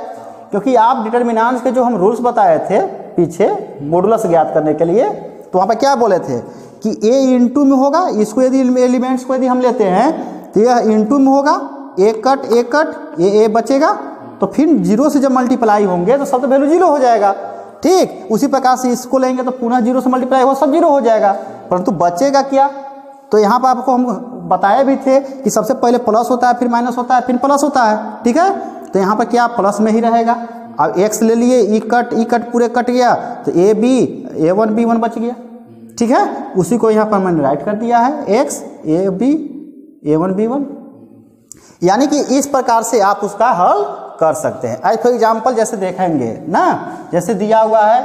क्योंकि आप डिटर्मिनांस के जो हम रूल्स बताए थे पीछे मॉडुलस ज्ञात करने के लिए तो वहाँ पर क्या बोले थे? कि ए इंटू में होगा, इसको यदि एलिमेंट्स को यदि हम लेते हैं तो यह इंटू में होगा ए कट ए कट ए ए बचेगा तो फिर ज़ीरो से जब मल्टीप्लाई होंगे तो सब तो वैल्यू ज़ीरो हो जाएगा। ठीक, उसी प्रकार से इसको लेंगे तो पुनः ज़ीरो से मल्टीप्लाई हो, सब ज़ीरो हो जाएगा। परंतु बचेगा क्या? तो यहाँ पर आपको हम बताए भी थे कि सबसे पहले प्लस होता है, फिर माइनस होता है, फिर प्लस होता है। ठीक है? तो यहाँ पर क्या? प्लस में ही रहेगा। अब एक्स ले लिए ई कट ई कट पूरे कट गया तो A B A one B one बच गया। ठीक है? उसी को यहाँ पर मैंने राइट कर दिया है X A B A one B one यानी कि इस प्रकार से आप उसका हल कर सकते हैं। आज फॉर एग्ज़ाम्पल जैसे देखेंगे ना, जैसे दिया हुआ है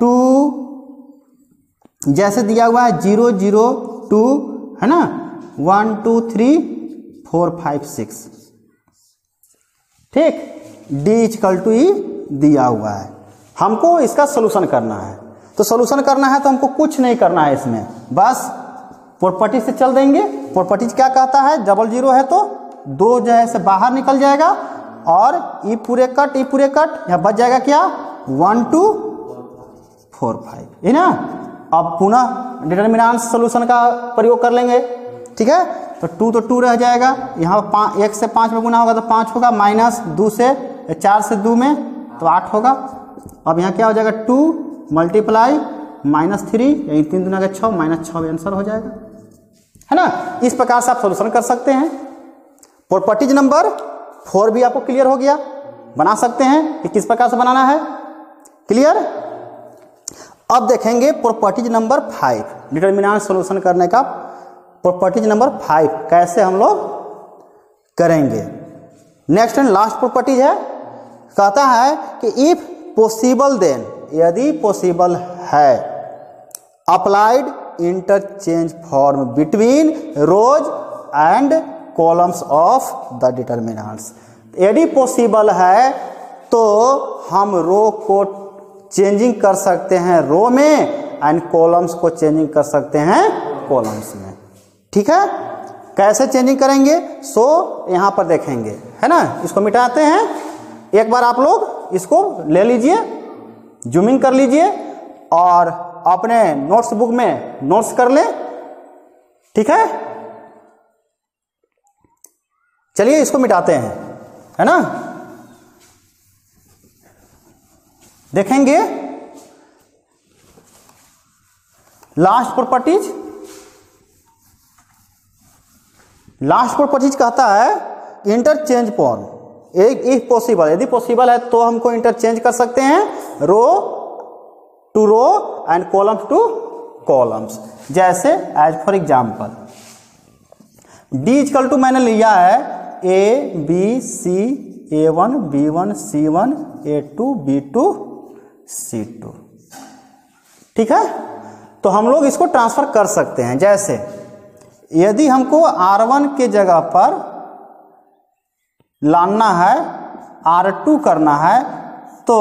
टू जैसे दिया हुआ है ज़ीरो ज़ीरो टू है ना? One two three four five six ठीक? D is equal to E दिया हुआ है। हमको इसका सोल्यूशन करना है। तो सोल्यूशन करना है तो हमको कुछ नहीं करना है इसमें। बस प्रॉपर्टी से चल देंगे। प्रॉपर्टीज़ क्या कहता है? डबल ज़ीरो है तो दो जो है से बाहर निकल जाएगा और ई पूरे कट, ई पूरे कट, यहाँ बच जाएगा क्या? वन टू फोर फाइव है ना? अब पुनः डिटर्मिनांट सोल्यूशन का प्रयोग कर लेंगे। ठीक है? तो टू तो टू रह जाएगा। यहाँ पाँच एक से पाँच में गुना होगा तो पाँच होगा माइनस दो से, चार से दो में तो आठ होगा। अब यहाँ क्या हो जाएगा? टू मल्टीप्लाई माइनस थ्री यानी तीन दुना का छः माइनस छः भी आंसर हो जाएगा। है ना? इस प्रकार से आप सोल्यूशन कर सकते हैं। प्रॉपर्टीज़ नंबर फोर भी आपको क्लियर हो गया। बना सकते हैं कि किस प्रकार से बनाना है। क्लियर अब देखेंगे properties number five determinant solution करने का प्रॉपर्टीज़ नंबर फाइव कैसे हम लोग करेंगे। नेक्स्ट एंड लास्ट प्रॉपर्टीज़ है। कहता है कि इफ़ पॉसिबल देन यदि पॉसिबल है applied interchange form between rows and columns of the determinants यदि पॉसिबल है तो हम रो को चेंजिंग कर सकते हैं रो में एंड कॉलम्स को चेंजिंग कर सकते हैं कॉलम्स में। ठीक है? कैसे चेंजिंग करेंगे? सो यहाँ पर देखेंगे। है ना? इसको मिटाते हैं। एक बार आप लोग इसको ले लीजिए। जूमिंग कर लीजिए और अपने नोट्स बुक में नोट्स कर लें। ठीक है? चलिए इसको मिटाते हैं, है ना? देखेंगे। लास्ट प्रॉपर्टीज़ लास्ट प्रॉपर्टीज़ कहता है इंटरचेंज फॉर्म एक इफ़ पॉसिबल यदि पॉसिबल है तो हमको इंटरचेंज कर सकते हैं। Row to row and columns to columns जैसे as for example D is equal to मैंने लिया है A B C A one B one C one A two B two C two ठीक है? तो हम लोग इसको ट्रांसफ़र कर सकते हैं। जैसे, यदि हमको R1 के जगह पर लाना है R2 करना है तो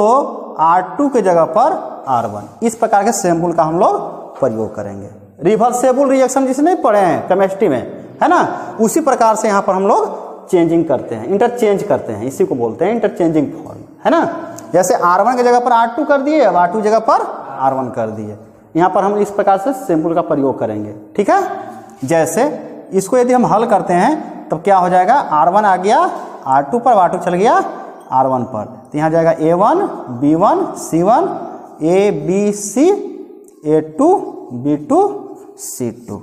R2 के जगह पर R1 इस प्रकार के सैंपल का हम लोग प्रयोग करेंगे। रिवर्सेबल रिएक्शन जिसे नहीं पढ़े हैं केमिस्ट्री में, है ना? उसी प्रकार से यहाँ पर हम लोग चेंजिंग करते हैं इंटरचेंज करते हैं, इसी को बोलते हैं इंटरचेंजिंग फॉर्म है ना? जैसे R1 के जगह पर R2 कर दिए, अब R2 जगह पर R1 कर दिए। यहाँ पर हम इस प्रकार से सैंपल का प्रयोग करेंगे, ठीक है? जैसे इसको यदि हम हल करते हैं, तब क्या हो जाएगा? R1 आ गया R2 पर R2 चल गया R1 पर। तो यहाँ जाएगा A one B one C one A B C A two B two C two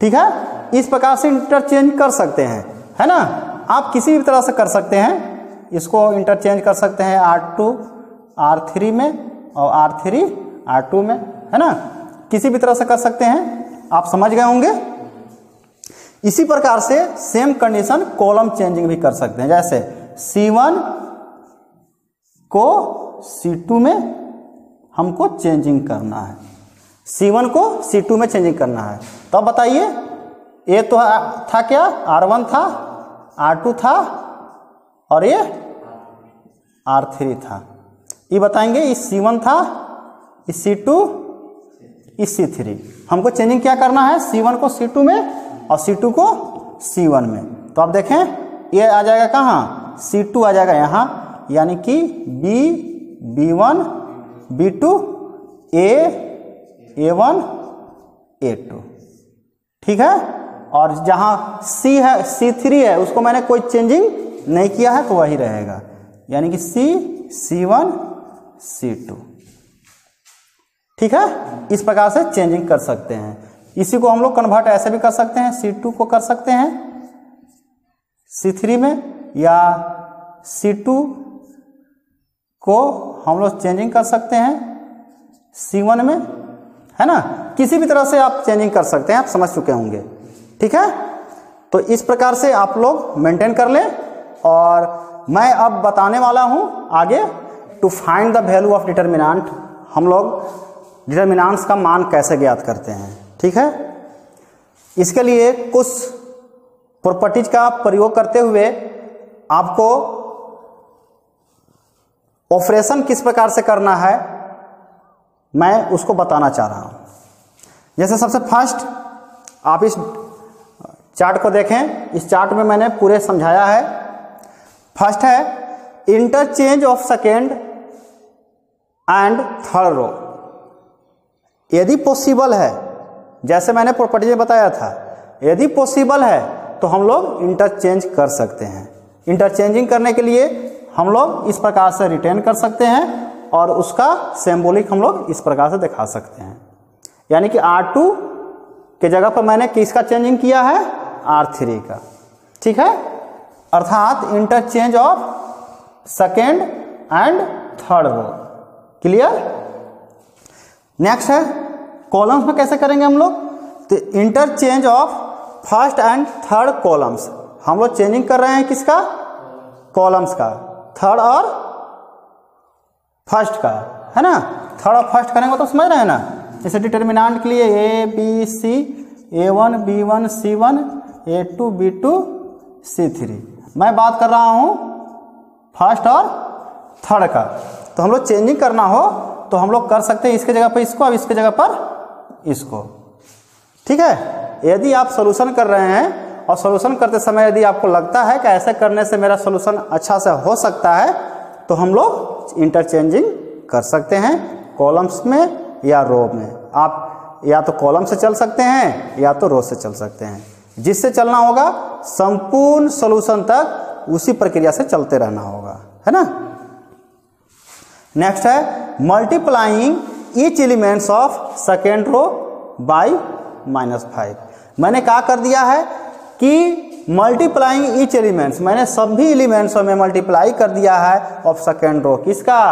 ठीक है? इस प्रकार से इंटरचेंज कर सकते हैं, है ना? आप किसी भी तरह से कर सकते हैं। इसको इंटरचेंज कर सकते हैं R2 R3 में और R3 R2 में, है ना? किसी भी तरह से कर सकते हैं। आप समझ गए होंगे? इसी प्रकार से सेम कंडीशन कॉलम चेंजिंग भी कर सकते हैं। जैसे C1 को C2 में हमको चेंजिंग करना है। C1 को C2 में चेंजिंग करना है। तो अब बताइए ये तो था क्या? R1 था R2 था, और ये R3 था। ये बताएँगे, ये C1 था, ये C2 ये C3 हमको चेंजिंग क्या करना है? C1 को C2 में और C2 को C1 में। तो आप देखें, ये आ जाएगा कहाँ? C2 आ जाएगा यहाँ। यानी कि B B1 B2 A A1 A2 ठीक है? और जहाँ C है C3 है, उसको मैंने कोई चेंजिंग नहीं किया है तो वही रहेगा। यानी कि C C1 C2 ठीक है? इस प्रकार से चेंजिंग कर सकते हैं। इसी को हम लोग कन्वर्ट ऐसे भी कर सकते हैं C2 को कर सकते हैं। C3 में या C2 को हम लोग चेंजिंग कर सकते हैं C1 में, है ना? किसी भी तरह से आप चेंजिंग कर सकते हैं, आप समझ चुके होंगे। ठीक है? तो इस प्रकार से आप लोग मेंटेन कर लें और मैं अब बताने वाला हूँ आगे to find the value of determinant हम लोग डिटर्मिनांट्स का मान कैसे ज्ञात करते हैं। ठीक है? इसके लिए कुछ प्रॉपर्टीज़ का प्रयोग करते हुए आपको ऑपरेशन किस प्रकार से करना है, मैं उसको बताना चाह रहा हूँ। जैसे सबसे फ़र्स्ट, आप इस चार्ट को देखें। इस चार्ट में मैंने पूरे समझाया है। फ़र्स्ट है, interchange of second and third row. यदि पॉसिबल है, जैसे मैंने प्रॉपर्टी में बताया था, यदि पॉसिबल है तो हम लोग इंटरचेंज कर सकते हैं। इंटरचेंजिंग करने के लिए हम लोग इस प्रकार से रिटेन कर सकते हैं और उसका सिंबॉलिक हम लोग इस प्रकार से दिखा सकते हैं। यानी कि R2 के जगह पर मैंने किसका चेंजिंग किया है? R3 का। ठीक है? अर्थात interchange of second and third row clear next है। कॉलम्स में कैसे करेंगे हम लोग? तो interchange of first and third columns हम लोग चेंजिंग कर रहे हैं किसका? कॉलम्स का। थर्ड और फ़र्स्ट का, है ना? थर्ड और फ़र्स्ट करेंगे तो समझ रहे हैं ना? जैसे डिटर्मिनांट के लिए A B C A one B one C one A two B two C three मैं बात कर रहा हूँ फ़र्स्ट और थर्ड का। तो हम लोग चेंजिंग करना हो तो हम लोग कर सकते हैं इसके जगह पर इसको, अब इसके जगह पर इसको। ठीक है? यदि आप सोल्यूशन कर रहे हैं और सोल्यूशन करते समय यदि आपको लगता है कि ऐसे करने से मेरा सोल्यूशन अच्छा से हो सकता है तो हम लोग इंटरचेंजिंग कर सकते हैं कॉलम्स में या रो में। आप या तो कॉलम से चल सकते हैं, या तो रो से चल सकते हैं। जिससे चलना होगा, संपूर्ण सोल्यूशन तक उसी प्रक्रिया से चलते रहना होगा, है ना? नेक्स्ट है multiplying each elements of second row by minus five मैंने क्या कर दिया है कि मल्टीप्लाइंग ईच एलिमेंट्स मैंने सभी एलिमेंट्स में मल्टीप्लाई कर दिया है ऑफ़ सेकेंड रो किसका?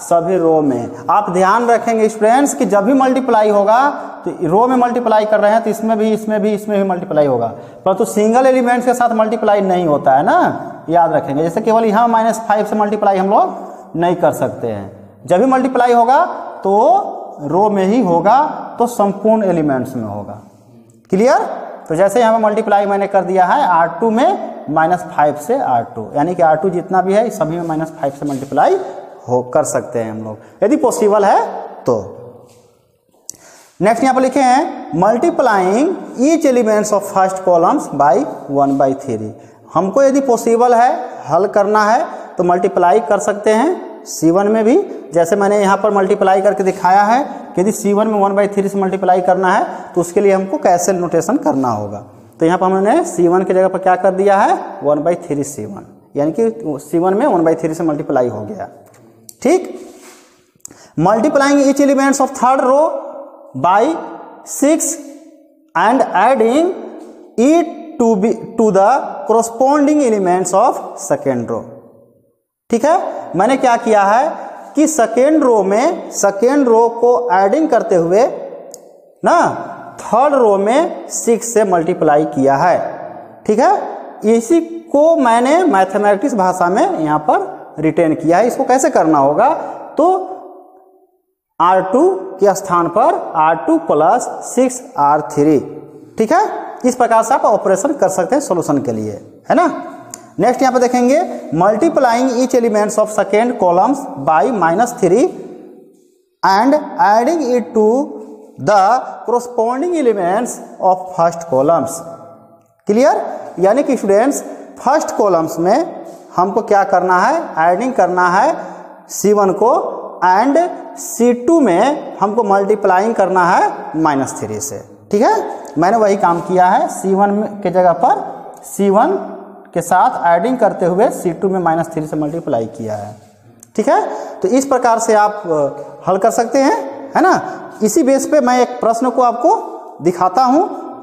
सभी रो में। आप ध्यान रखेंगे स्टूडेंट्स कि जब भी मल्टीप्लाई होगा तो रो में मल्टीप्लाई कर रहे हैं तो इसमें भी इसमें भी इसमें भी मल्टीप्लाई होगा। परंतु सिंगल एलिमेंट्स के साथ मल्टीप्लाई नहीं होता है ना? याद रखेंगे, जैसे केवल यहाँ माइनस फाइव से मल्टीप्लाई हम लोग नहीं कर सकते हैं। जब भी मल्टीप्लाई होगा तो रो में ही होगा तो संपूर्ण एलिमेंट्स में होगा। क्लियर तो जैसे यहाँ पर मल्टीप्लाई मैंने कर दिया है R2 में माइनस फाइव से R2 यानी कि R2 जितना भी है, सभी में माइनस फाइव से मल्टीप्लाई हो, कर सकते हैं हम लोग। यदि पॉसिबल है तो। नेक्स्ट यहाँ पर लिखे हैं multiplying each elements of first columns by one by three हमको यदि पॉसिबल है, हल करना है तो मल्टीप्लाई कर सकते हैं। C1 में भी, जैसे मैंने यहाँ पर मल्टीप्लाई करके दिखाया है यदि C1 में वन बाई थ्री से मल्टीप्लाई करना है तो उसके लिए हमको कैसे नोटेशन करना होगा? तो यहाँ पर हमने C1 की जगह पर क्या कर दिया है? One by three C one यानी कि C1 में वन बाई थ्री से मल्टीप्लाई हो गया। ठीक? Multiplying each elements of third row by six and adding E two B two the corresponding elements of second row ठीक है? मैंने क्या किया है कि सेकेंड रो में सेकेंड रो को एडिंग करते हुए, ना थर्ड रो में सिक्स से मल्टीप्लाई किया है। ठीक है? इसी को मैंने मैथमेटिक्स भाषा में यहाँ पर रिटेन किया है। इसको कैसे करना होगा? तो R2 के स्थान पर R2 two plus six R three ठीक है? इस प्रकार से आप ऑपरेशन कर सकते हैं सॉल्यूशन के लिए। है ना? नेक्स्ट यहाँ पे देखेंगे multiplying each elements of second columns by minus three and adding it to the corresponding elements of first columns clear यानी कि स्टूडेंट्स फ़र्स्ट कॉलम्स में हमको क्या करना है? एडिंग करना है C1 को एंड C2 में हमको मल्टीप्लाइंग करना है माइनस थ्री से। ठीक है? मैंने वही काम किया है C1 के जगह पर। C1 के साथ एडिंग करते हुए C2 में माइनस थ्री से मल्टीप्लाई किया है। ठीक है? तो इस प्रकार से आप हल कर सकते हैं, है ना? इसी बेस पे मैं एक प्रश्न को आपको दिखाता हूँ,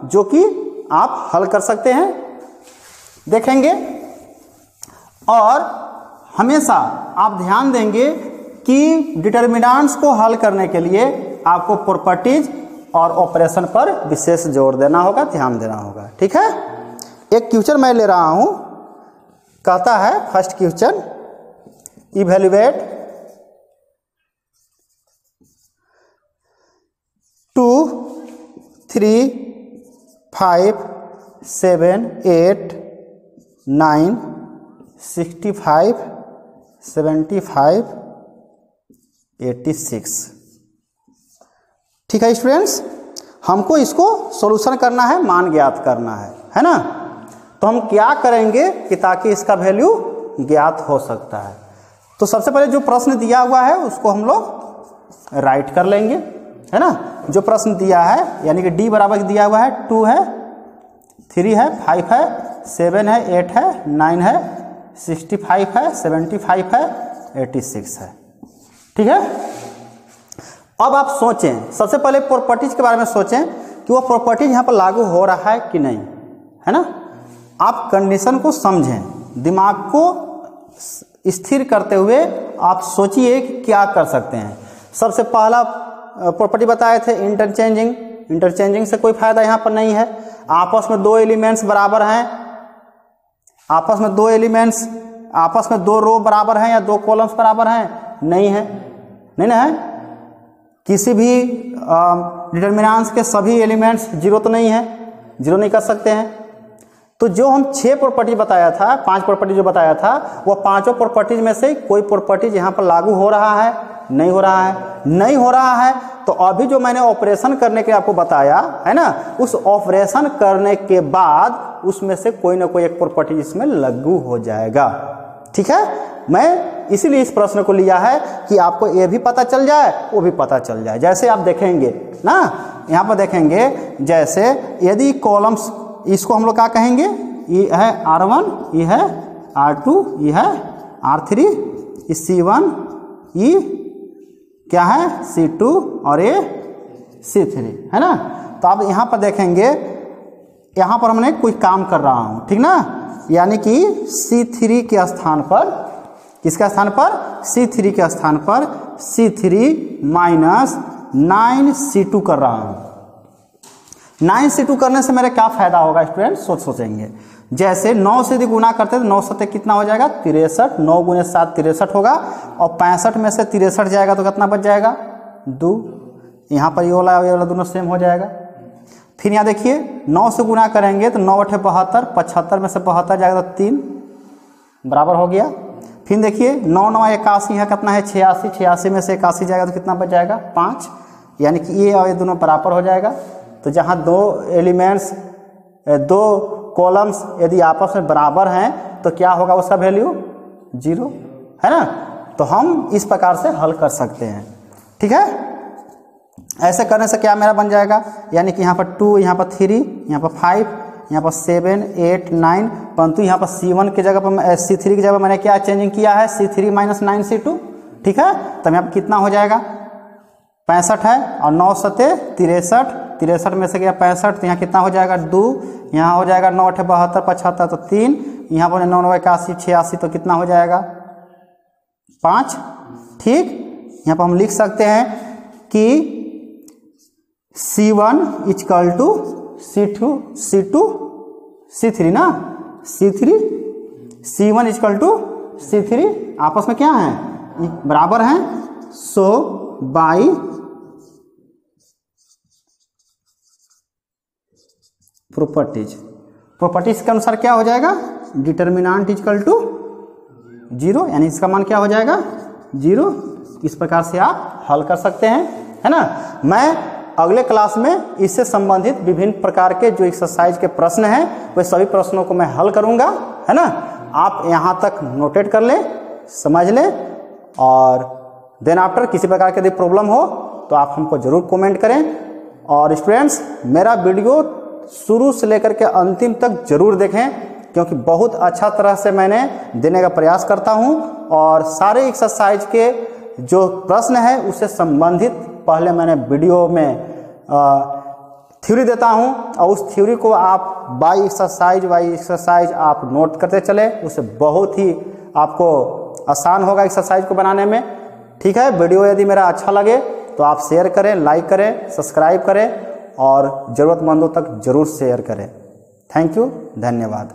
जो कि आप हल कर सकते हैं। देखेंगे। और हमेशा आप ध्यान देंगे कि डिटर्मिनांट्स को हल करने के लिए आपको प्रॉपर्टीज़ और ऑपरेशन पर विशेष ज़ोर देना होगा, ध्यान देना होगा। ठीक है? एक क्वेश्चन मैं ले रहा हूँ। कहता है first question evaluate two three five seven eight nine sixty five seventy five eighty six ठीक है स्टूडेंट्स हमको इसको सॉल्यूशन करना है, मान ज्ञात करना है। है ना? तो हम क्या करेंगे कि ताकि इसका वैल्यू ज्ञात हो सकता है? तो सबसे पहले जो प्रश्न दिया हुआ है, उसको हम लोग राइट कर लेंगे, है ना? जो प्रश्न दिया है, यानी कि डी बराबर दिया हुआ है टू है थ्री है फाइव है सेवन है एट है नाइन है सिक्सटी फाइव है सेवेंटी फाइव है एटी सिक्स है। ठीक है? अब आप सोचें, सबसे पहले प्रॉपर्टीज़ के बारे में सोचें कि वो प्रॉपर्टीज़ यहाँ पर लागू हो रहा है कि नहीं, है ना? आप कंडीशन को समझें। दिमाग को स्थिर करते हुए आप सोचिए कि क्या कर सकते हैं। सबसे पहला प्रॉपर्टी बताए थे इंटरचेंजिंग इंटरचेंजिंग से कोई फ़ायदा यहाँ पर नहीं है। आपस में दो एलिमेंट्स बराबर हैं। आपस में दो एलिमेंट्स आपस में दो रो बराबर हैं या दो कॉलम्स बराबर हैं? नहीं है। नहीं ना है? किसी भी डिटर्मिनांस के सभी एलिमेंट्स ज़ीरो तो नहीं है। ज़ीरो नहीं कर सकते हैं। तो जो हम छह प्रॉपर्टी बताया था, पाँच प्रॉपर्टी जो बताया था वह पाँचों प्रॉपर्टीज़ में से कोई प्रॉपर्टीज़ यहाँ पर लागू हो रहा है, नहीं हो रहा है। नहीं हो रहा है तो अभी जो मैंने ऑपरेशन करने के आपको बताया, है ना, उस ऑपरेशन करने के बाद उसमें से कोई ना कोई एक प्रॉपर्टी इसमें लागू हो जाएगा। ठीक है? मैं इसीलिए इस प्रश्न को लिया है कि आपको ये भी पता चल जाए, वो भी पता चल जाए। जैसे आप देखेंगे, ना, यहाँ पर देखेंगे, जैसे यदि कॉलम्स इसको हम लोग क्या कहेंगे? ये है आर वन ये है आर टू ये है आर थ्री ये सी वन ई क्या है? सी टू और ये सी थ्री है ना? तो आप यहाँ पर देखेंगे, यहाँ पर हमने कोई काम कर रहा हूँ, ठीक ना? यानी कि सी थ्री के स्थान पर, किसके स्थान पर? सी थ्री के स्थान पर C three minus nine C two कर रहा हूँ। नाइन सी टू करने से मेरा क्या फ़ायदा होगा स्टूडेंट सोच सोचेंगे। जैसे नौ से यदि गुना करते तो नौ सत्य कितना हो जाएगा? तिरसठ। नौ गुने सात तिरसठ होगा, और पैंसठ में से तिरसठ जाएगा तो कितना बच जाएगा? दो। यहाँ पर ये वाला ये वाला दोनों सेम हो जाएगा। फिर यहाँ देखिए, नौ से गुना करेंगे तो नौ अठे बहत्तर, पचहत्तर में से बहत्तर जाएगा तो तीन। बराबर हो गया। फिर देखिए, नौ नौ, इक्यासी है कितना है? छियासी। छियासी में से इक्यासी जाएगा तो कितना बच जाएगा? पाँच। यानी कि ये और ये दोनों बराबर हो जाएगा। तो जहाँ दो एलिमेंट्स दो कॉलम्स यदि आपस में बराबर हैं तो क्या होगा उसका वैल्यू ज़ीरो है ना? तो हम इस प्रकार से हल कर सकते हैं। ठीक है? ऐसे करने से क्या मेरा बन जाएगा? यानी कि यहाँ पर टू यहाँ पर थ्री यहाँ पर फाइव यहाँ पर सेवन एट नाइन परंतु यहाँ पर सी वन की जगह पर सी थ्री की जगह मैंने क्या चेंजिंग किया है? C three minus nine C two ठीक है? तो यहाँ पर कितना हो जाएगा? पैंसठ है और नौ सत्य तिरसठ तिरसठ में से गया पैंसठ तो यहाँ कितना हो जाएगा? दो। यहाँ हो जाएगा नौ, अठे बहत्तर, पचहत्तर तो तीन। यहाँ पर नौ नौ, इक्यासी, छियासी तो कितना हो जाएगा? पाँच। ठीक? यहाँ पर हम लिख सकते हैं कि C one is equal to C two C two C two C? C three C one is equal to C three आपस में क्या है? बराबर है। सो बाई प्रॉपर्टीज़ प्रॉपर्टीज़ के अनुसार क्या हो जाएगा? डिटर्मिनांट इजकल टू ज़ीरो यानी इसका मान क्या हो जाएगा? ज़ीरो इस प्रकार से आप हल कर सकते हैं, है ना? मैं अगले क्लास में इससे संबंधित विभिन्न प्रकार के जो एक्सरसाइज के प्रश्न हैं, वे सभी प्रश्नों को मैं हल करूँगा, है ना? आप यहाँ तक नोटेट कर लें, समझ लें, और देन आफ्टर किसी प्रकार की यदि प्रॉब्लम हो तो आप हमको ज़रूर कमेंट करें। और स्टूडेंट्स मेरा वीडियो शुरू से लेकर के अंतिम तक ज़रूर देखें, क्योंकि बहुत अच्छा तरह से मैंने देने का प्रयास करता हूँ और सारे एक्सरसाइज के जो प्रश्न है उससे संबंधित पहले मैंने वीडियो में थ्योरी देता हूँ और उस थ्योरी को आप बाई एक्सरसाइज बाई एक्सरसाइज आप नोट करते चले उससे बहुत ही आपको आसान होगा एक्सरसाइज को बनाने में। ठीक है, वीडियो यदि मेरा अच्छा लगे तो आप शेयर करें लाइक करें सब्सक्राइब करें और ज़रूरतमंदों तक ज़रूर शेयर करें। थैंक यू धन्यवाद।